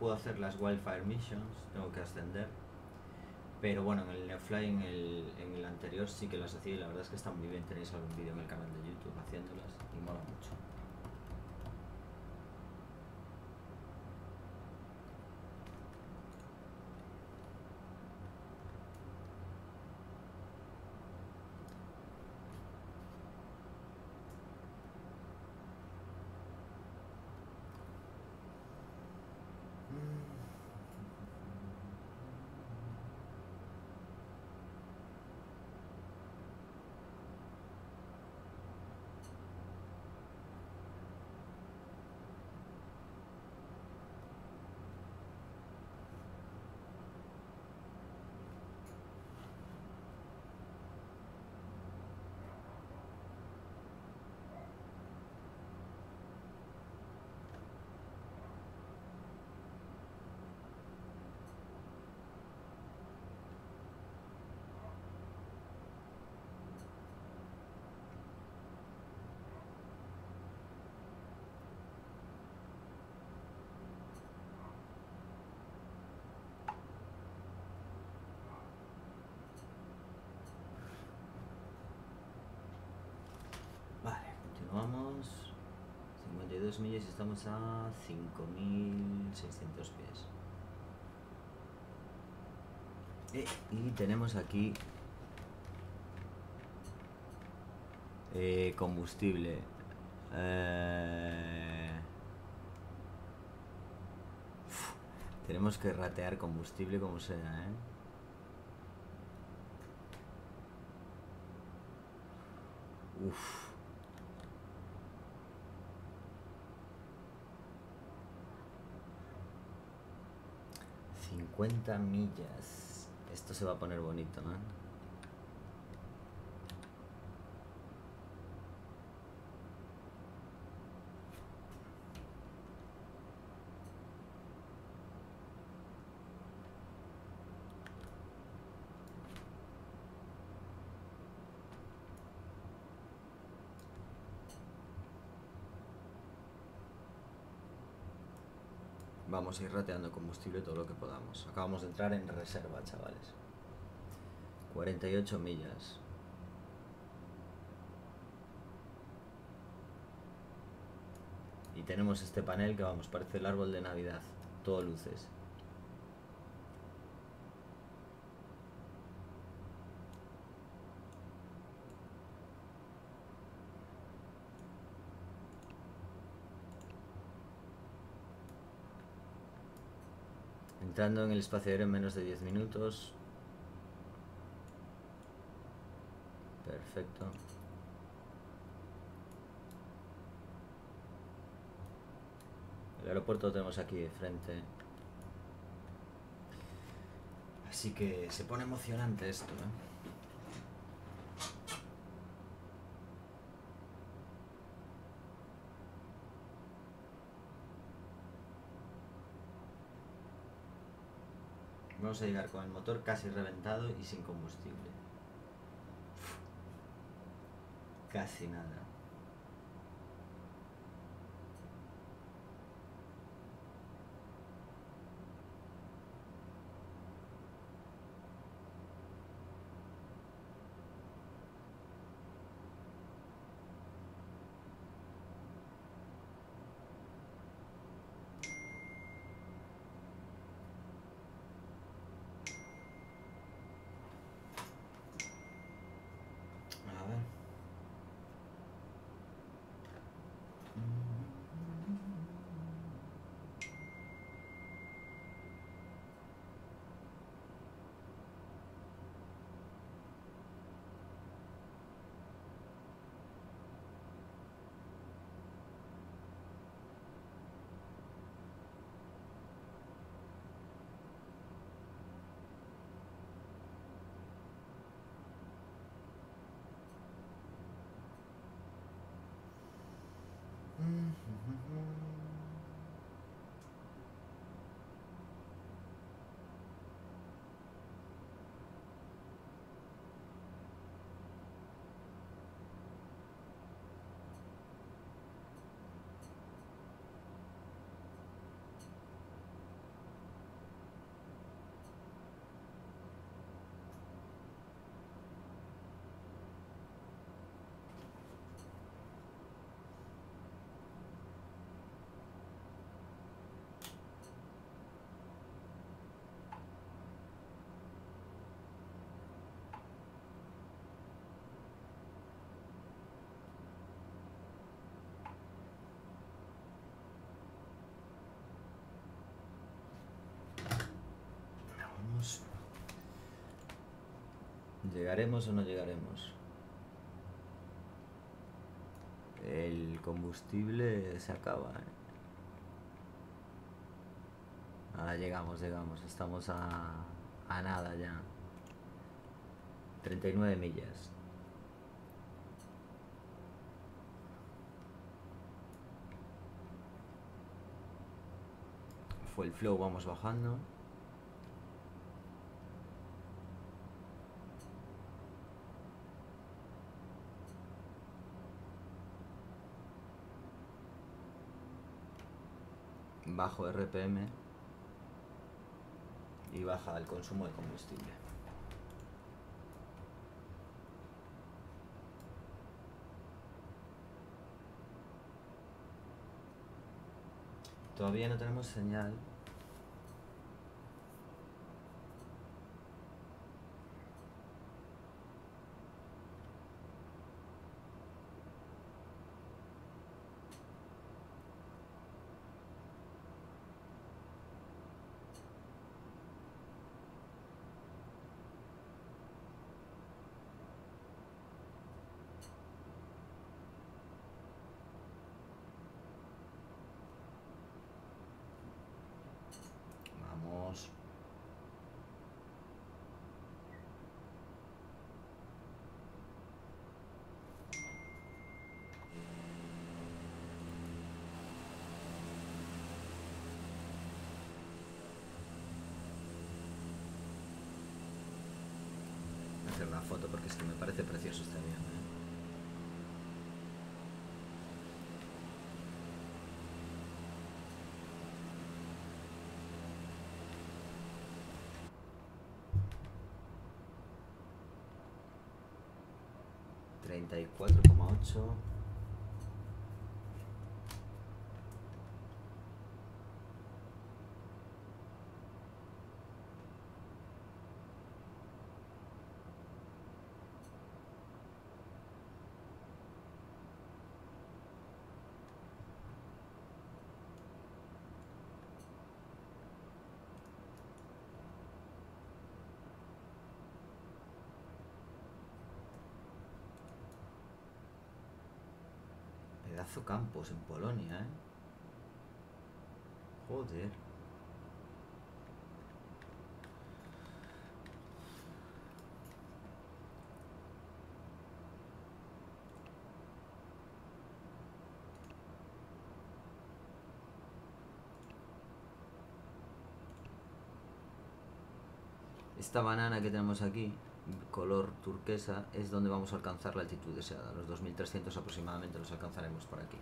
[SPEAKER 1] Puedo hacer las Wildfire Missions, tengo que ascender. Pero bueno, en el Neofly, en el, en el anterior sí que las hacía y la verdad es que están muy bien. Tenéis algún vídeo en el canal de YouTube haciéndolas y mola mucho. Vale, continuamos. 52 millas y estamos a 5600 pies. Eh, y tenemos aquí eh, combustible. Eh, tenemos que ratear combustible como sea, ¿eh? Uf. Cincuenta millas. Esto se va a poner bonito, ¿no? Vamos a ir rateando combustible todo lo que podamos. Acabamos de entrar en reserva, chavales. 48 millas. Y tenemos este panel que vamos, parece el árbol de Navidad. Todo luces. Entrando en el espacio aéreo en menos de 10 minutos. Perfecto. El aeropuerto lo tenemos aquí de frente. Así que se pone emocionante esto, ¿eh? Vamos a llegar con el motor casi reventado y sin combustible. Casi nada. ¿Llegaremos o no llegaremos? El combustible se acaba. ¿eh? Ah, llegamos, llegamos. Estamos a, a nada ya. 39 millas. Fue el flow, vamos bajando. Bajo RPM y baja el consumo de combustible. Todavía no tenemos señal. Vamos. Voy a hacer una foto porque es que me parece precioso este avión. ¿eh? Treinta y cuatro coma ocho. Campos en Polonia, ¿eh? Joder. Esta banana que tenemos aquí, color turquesa, es donde vamos a alcanzar la altitud deseada. Los 2300 aproximadamente los alcanzaremos por aquí.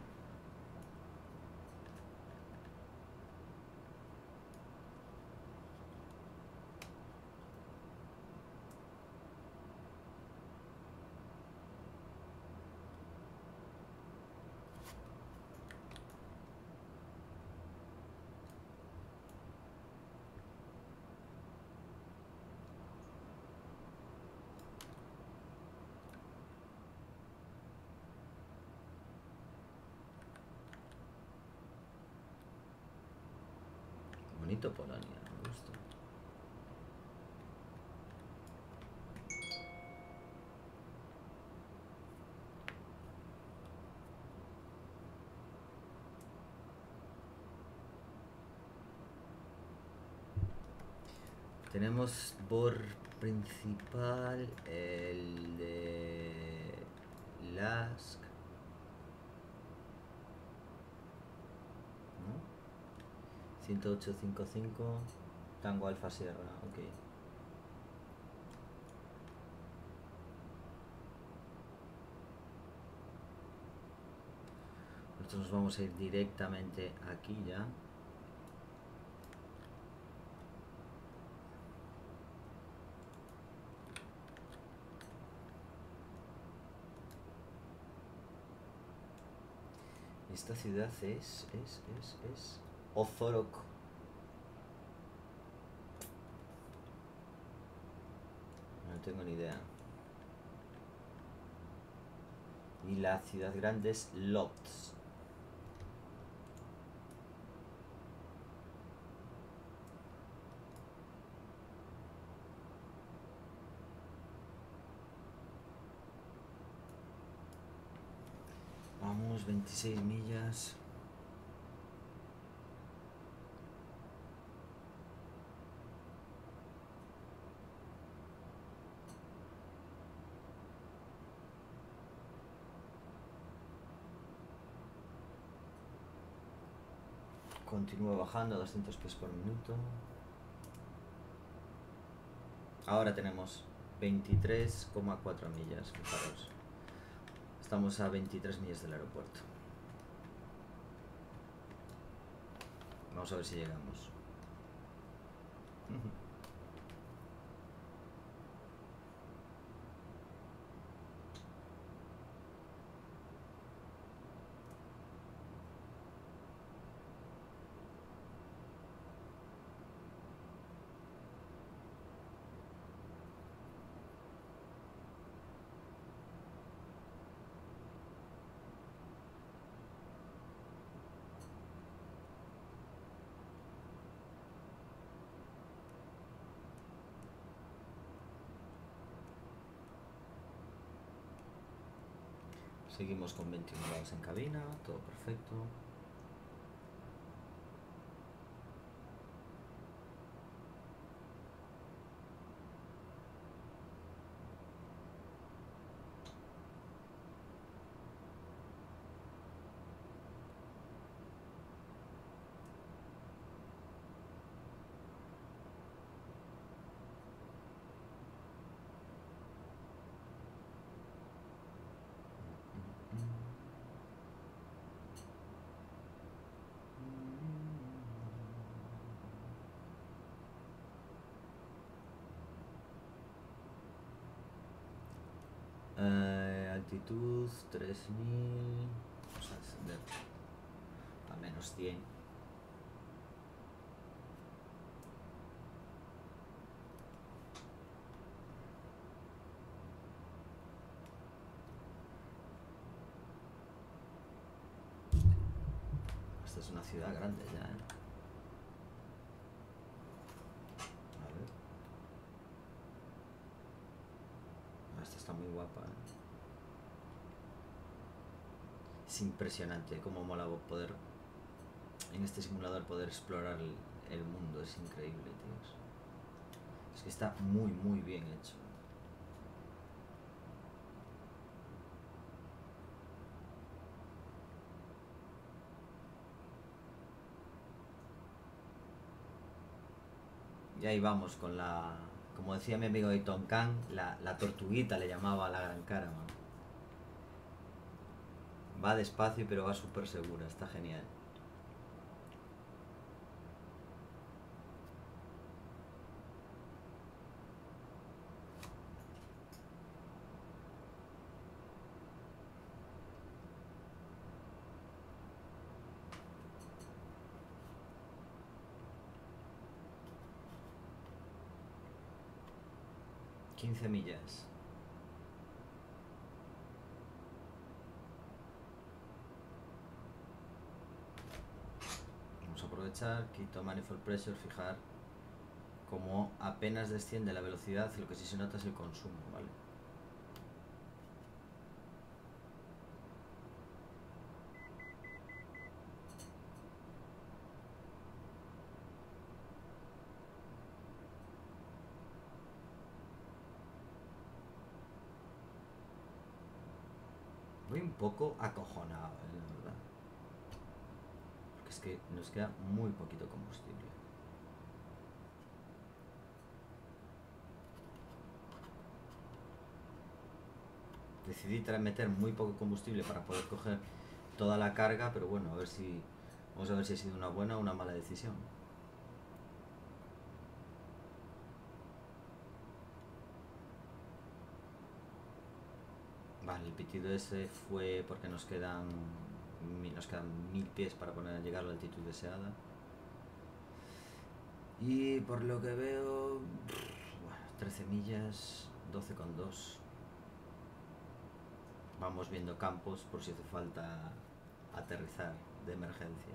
[SPEAKER 1] Bonito Polonia, me gusta. Tenemos por principal el de Lask. ¿no? 10855 Tango Alfa Sierra, ok. Nosotros nos vamos a ir directamente aquí ya. Esta ciudad es, es, es, es Ozorok. No tengo ni idea. Y la ciudad grande es Lodz. Tenemos 26 millas. Continúa bajando a 200 pies por minuto. Ahora tenemos 23,4 millas, fijaros. Estamos a 23 millas del aeropuerto. Vamos a ver si llegamos. Seguimos con 21 grados en cabina, todo perfecto. Altitud 3000. Vamos a menos 100. Esta es una ciudad grande ya, ¿eh? A ver. Ah, Esta está muy guapa. ¿eh? Es impresionante cómo mola poder en este simulador poder explorar el, mundo. Es increíble, tíos. Es que está muy, muy bien hecho. Y ahí vamos con la, como decía mi amigo Ayton Khan, la, la tortuguita le llamaba a la gran cara, man. Va despacio pero va súper segura, está genial. Millas. Quito manifold pressure, fijar como apenas desciende la velocidad, lo que sí se nota es el consumo, ¿vale? Voy un poco acojonado, ¿eh? la verdad. Porque es nos queda muy poquito combustible. Decidí meter muy poco combustible para poder coger toda la carga, pero bueno, a ver si. Vamos a ver si ha sido una buena o una mala decisión. Vale, el pitido ese fue porque nos quedan nos quedan mil pies para poner llegar a la altitud deseada. Y por lo que veo, bueno, 13 millas, 12,2. Vamos viendo campos por si hace falta aterrizar de emergencia.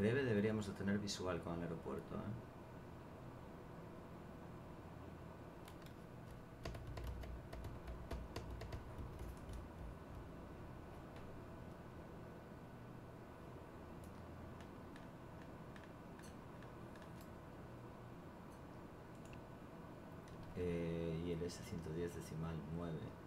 [SPEAKER 1] Deberíamos de tener visual con el aeropuerto, ¿eh? Eh, y el S110 decimal 9.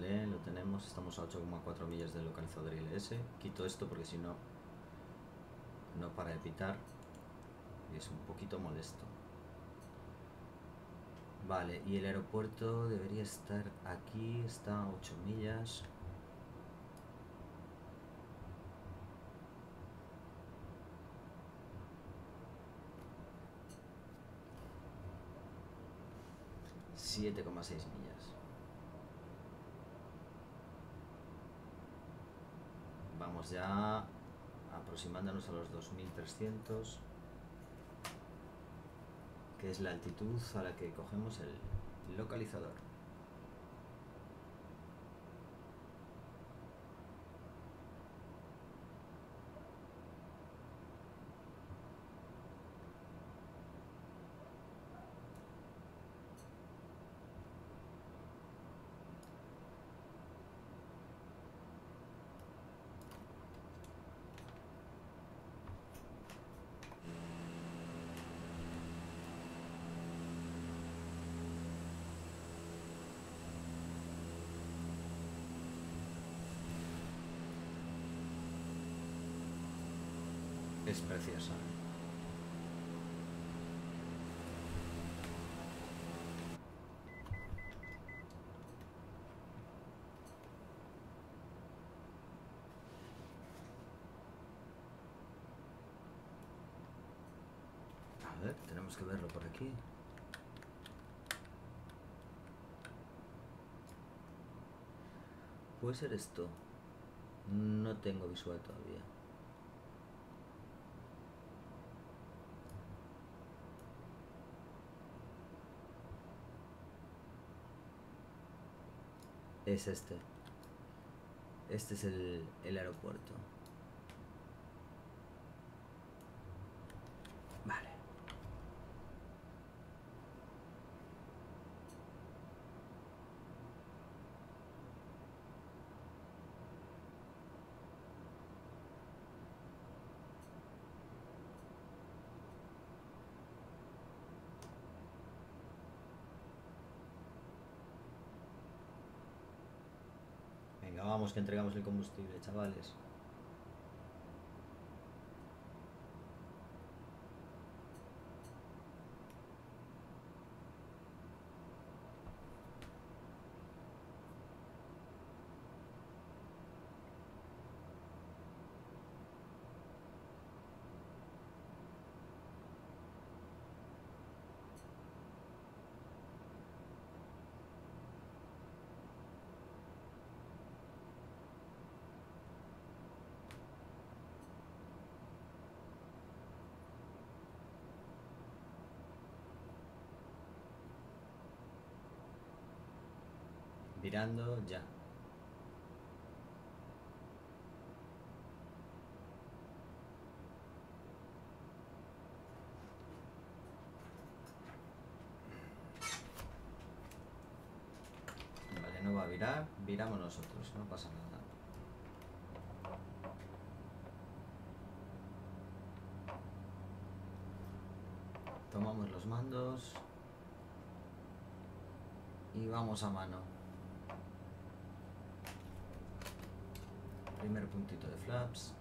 [SPEAKER 1] Vale, lo tenemos. Estamos a 8,4 millas del localizador ILS. Quito esto porque si no, no para de pitar. Y es un poquito molesto. Vale, y el aeropuerto debería estar aquí. Está a 8 millas. Siete coma seis millas. Vamos ya aproximándonos a los 2300, que es la altitud a la que cogemos el localizador. Es preciosa. A ver, tenemos que verlo por aquí. Puede ser esto. No tengo visual todavía. Es este. Este es el, el aeropuerto. Vale. Venga, vamos que entregamos el combustible, chavales. Virando ya. Vale, no va a virar, viramos nosotros, no pasa nada. Tomamos los mandos y vamos a mano. Primer puntito de flaps.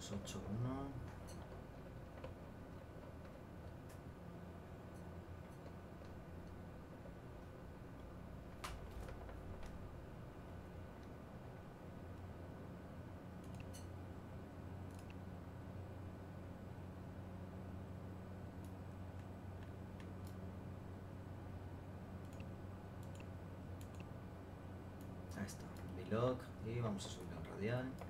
[SPEAKER 1] 281. Ahí está, un y vamos a subir en radial.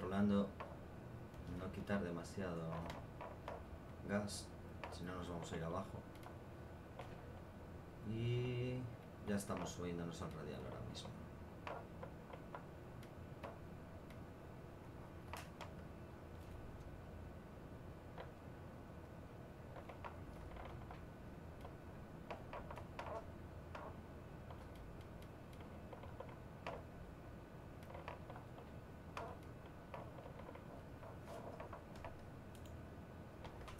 [SPEAKER 1] Controlando no quitar demasiado gas, si no nos vamos a ir abajo. Y ya estamos subiéndonos al radial ahora mismo.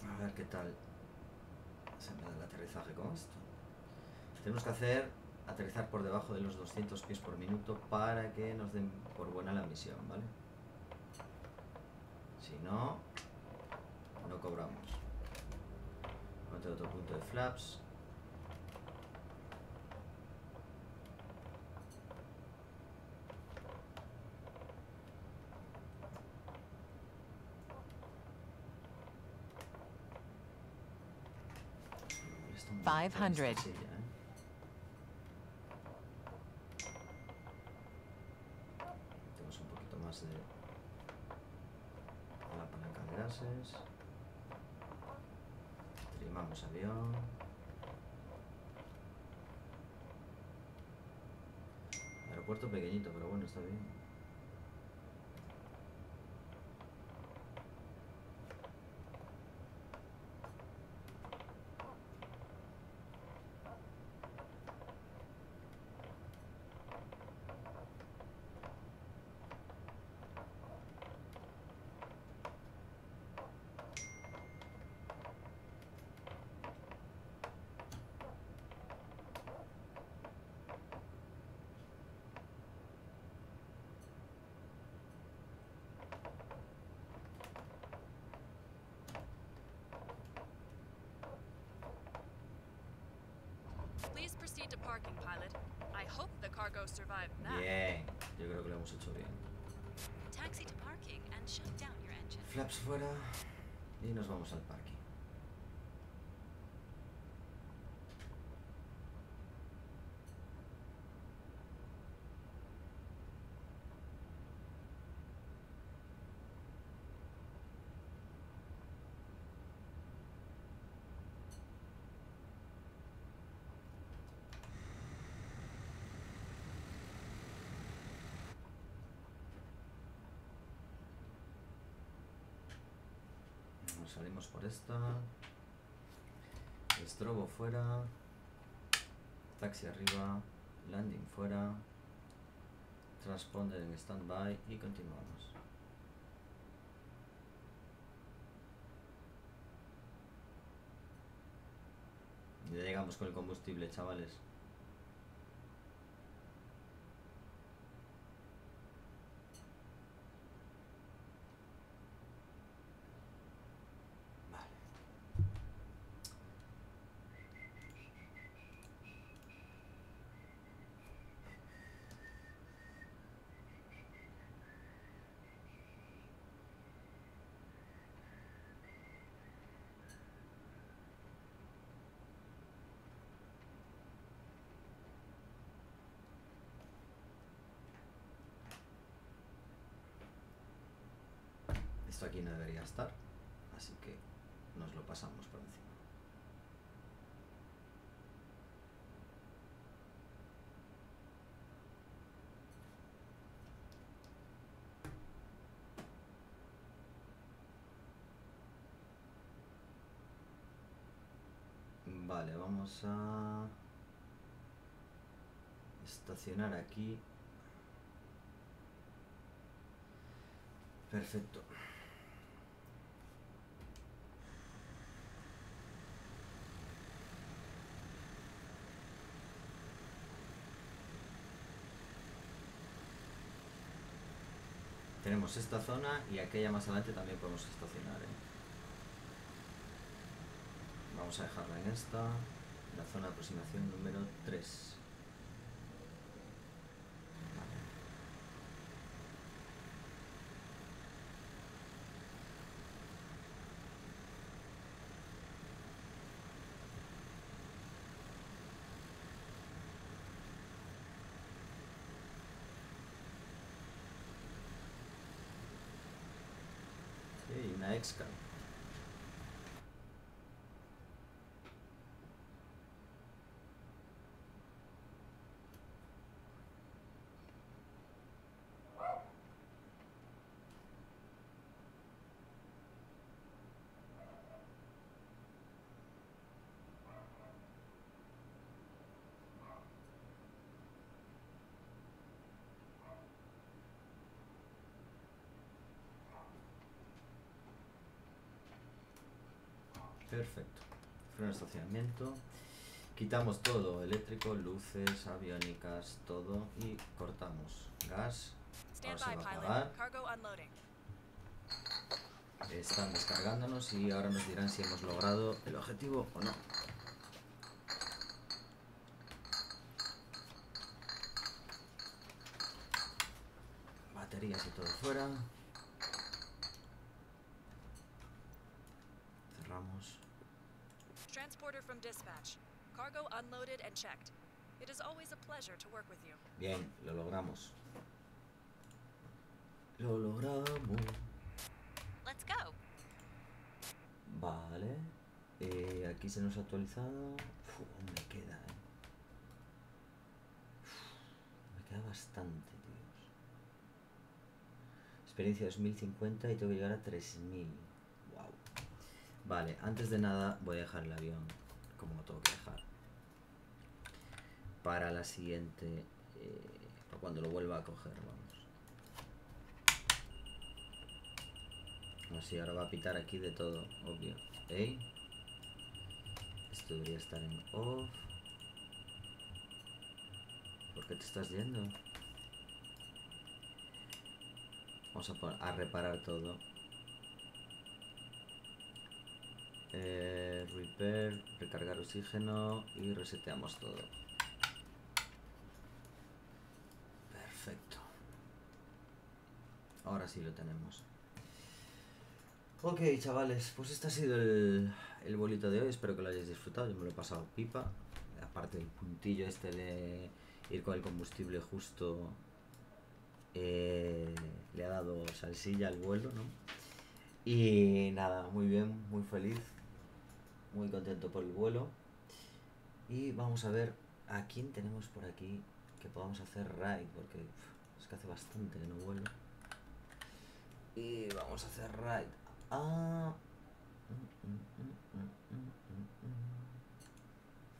[SPEAKER 1] A qué tal se me da el aterrizaje con esto. Tenemos que hacer aterrizar por debajo de los 200 pies por minuto para que nos den por buena la misión, ¿vale? Si no, no cobramos. A otro punto de flaps.
[SPEAKER 3] 500.
[SPEAKER 2] Please proceed to parking, pilot. I hope the cargo survived that.
[SPEAKER 1] Bien, yo creo que lo hemos hecho bien.
[SPEAKER 2] Taxi to parking and shut down your engine.
[SPEAKER 1] Flaps fuera y nos vamos al Nos salimos por esta. Estrobo fuera. Taxi arriba. Landing fuera. Transponder en standby y continuamos. Ya llegamos con el combustible, chavales. Vale. Aquí no debería estar, así que nos lo pasamos por encima. Vale, vamos a estacionar aquí. Perfecto. Tenemos esta zona y aquella más adelante también podemos estacionar. ¿eh? Vamos a dejarla en esta, la zona de aproximación número 3. Sí, una Perfecto. Freno de estacionamiento. Quitamos todo, eléctrico, luces, aviónicas, todo y cortamos. Gas. Ahora se va a apagar. Están descargándonos y ahora nos dirán si hemos logrado el objetivo o no. Baterías y todo fuera. Cerramos.
[SPEAKER 2] Transporter from dispatch. Cargo unloaded and checked. It is always a pleasure to work with you.
[SPEAKER 1] Bien, lo logramos. Lo logramos.
[SPEAKER 2] Let's go.
[SPEAKER 1] Vale. Eh, aquí se nos ha actualizado. Uf, me queda, eh. Uf, me queda bastante, tíos. Experiencia 2050 y tengo que llegar a 3000. Wow. Vale, antes de nada voy a dejar el avión como lo tengo que dejar. Para la siguiente. eh, cuando lo vuelva a coger, vamos. Así, ahora va a pitar aquí de todo, obvio. ¿Eh? Esto debería estar en off. ¿Por qué te estás yendo? Vamos a, a reparar todo. Eh, repair, recargar oxígeno y reseteamos todo. Perfecto. Ahora sí lo tenemos. Ok, chavales, pues este ha sido el, el bolito de hoy. Espero que lo hayáis disfrutado. Yo me lo he pasado pipa. Aparte del puntillo este de ir con el combustible justo, eh, le ha dado salsilla al vuelo, ¿no? Y nada, muy bien, muy feliz, muy contento por el vuelo. Y vamos a ver a quién tenemos por aquí que podamos hacer ride, porque es que hace bastante que no vuelo. Y vamos a hacer mm, mm.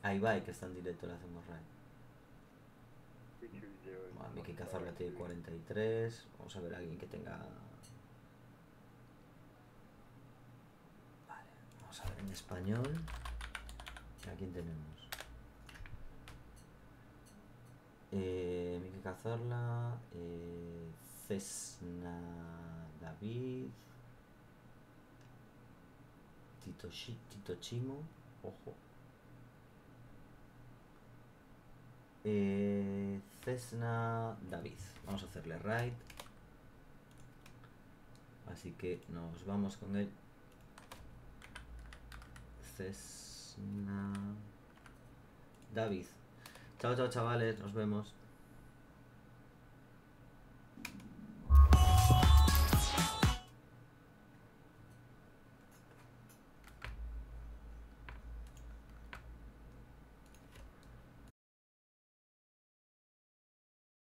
[SPEAKER 1] Ahí va, que está en directo, le hacemos ride. Vale, Mickey Cazorla tiene 43. Vamos a ver a alguien que tenga. Vale, vamos a ver en español. ¿A quién tenemos? Eh, Mickey Cazorla, eh, Cesna David, Tito, Tito Chimo, ojo. Eh, Cesna David. Vamos a hacerle raid. Así que nos vamos con él. Cesna David. Chao, chao, chavales. Nos vemos.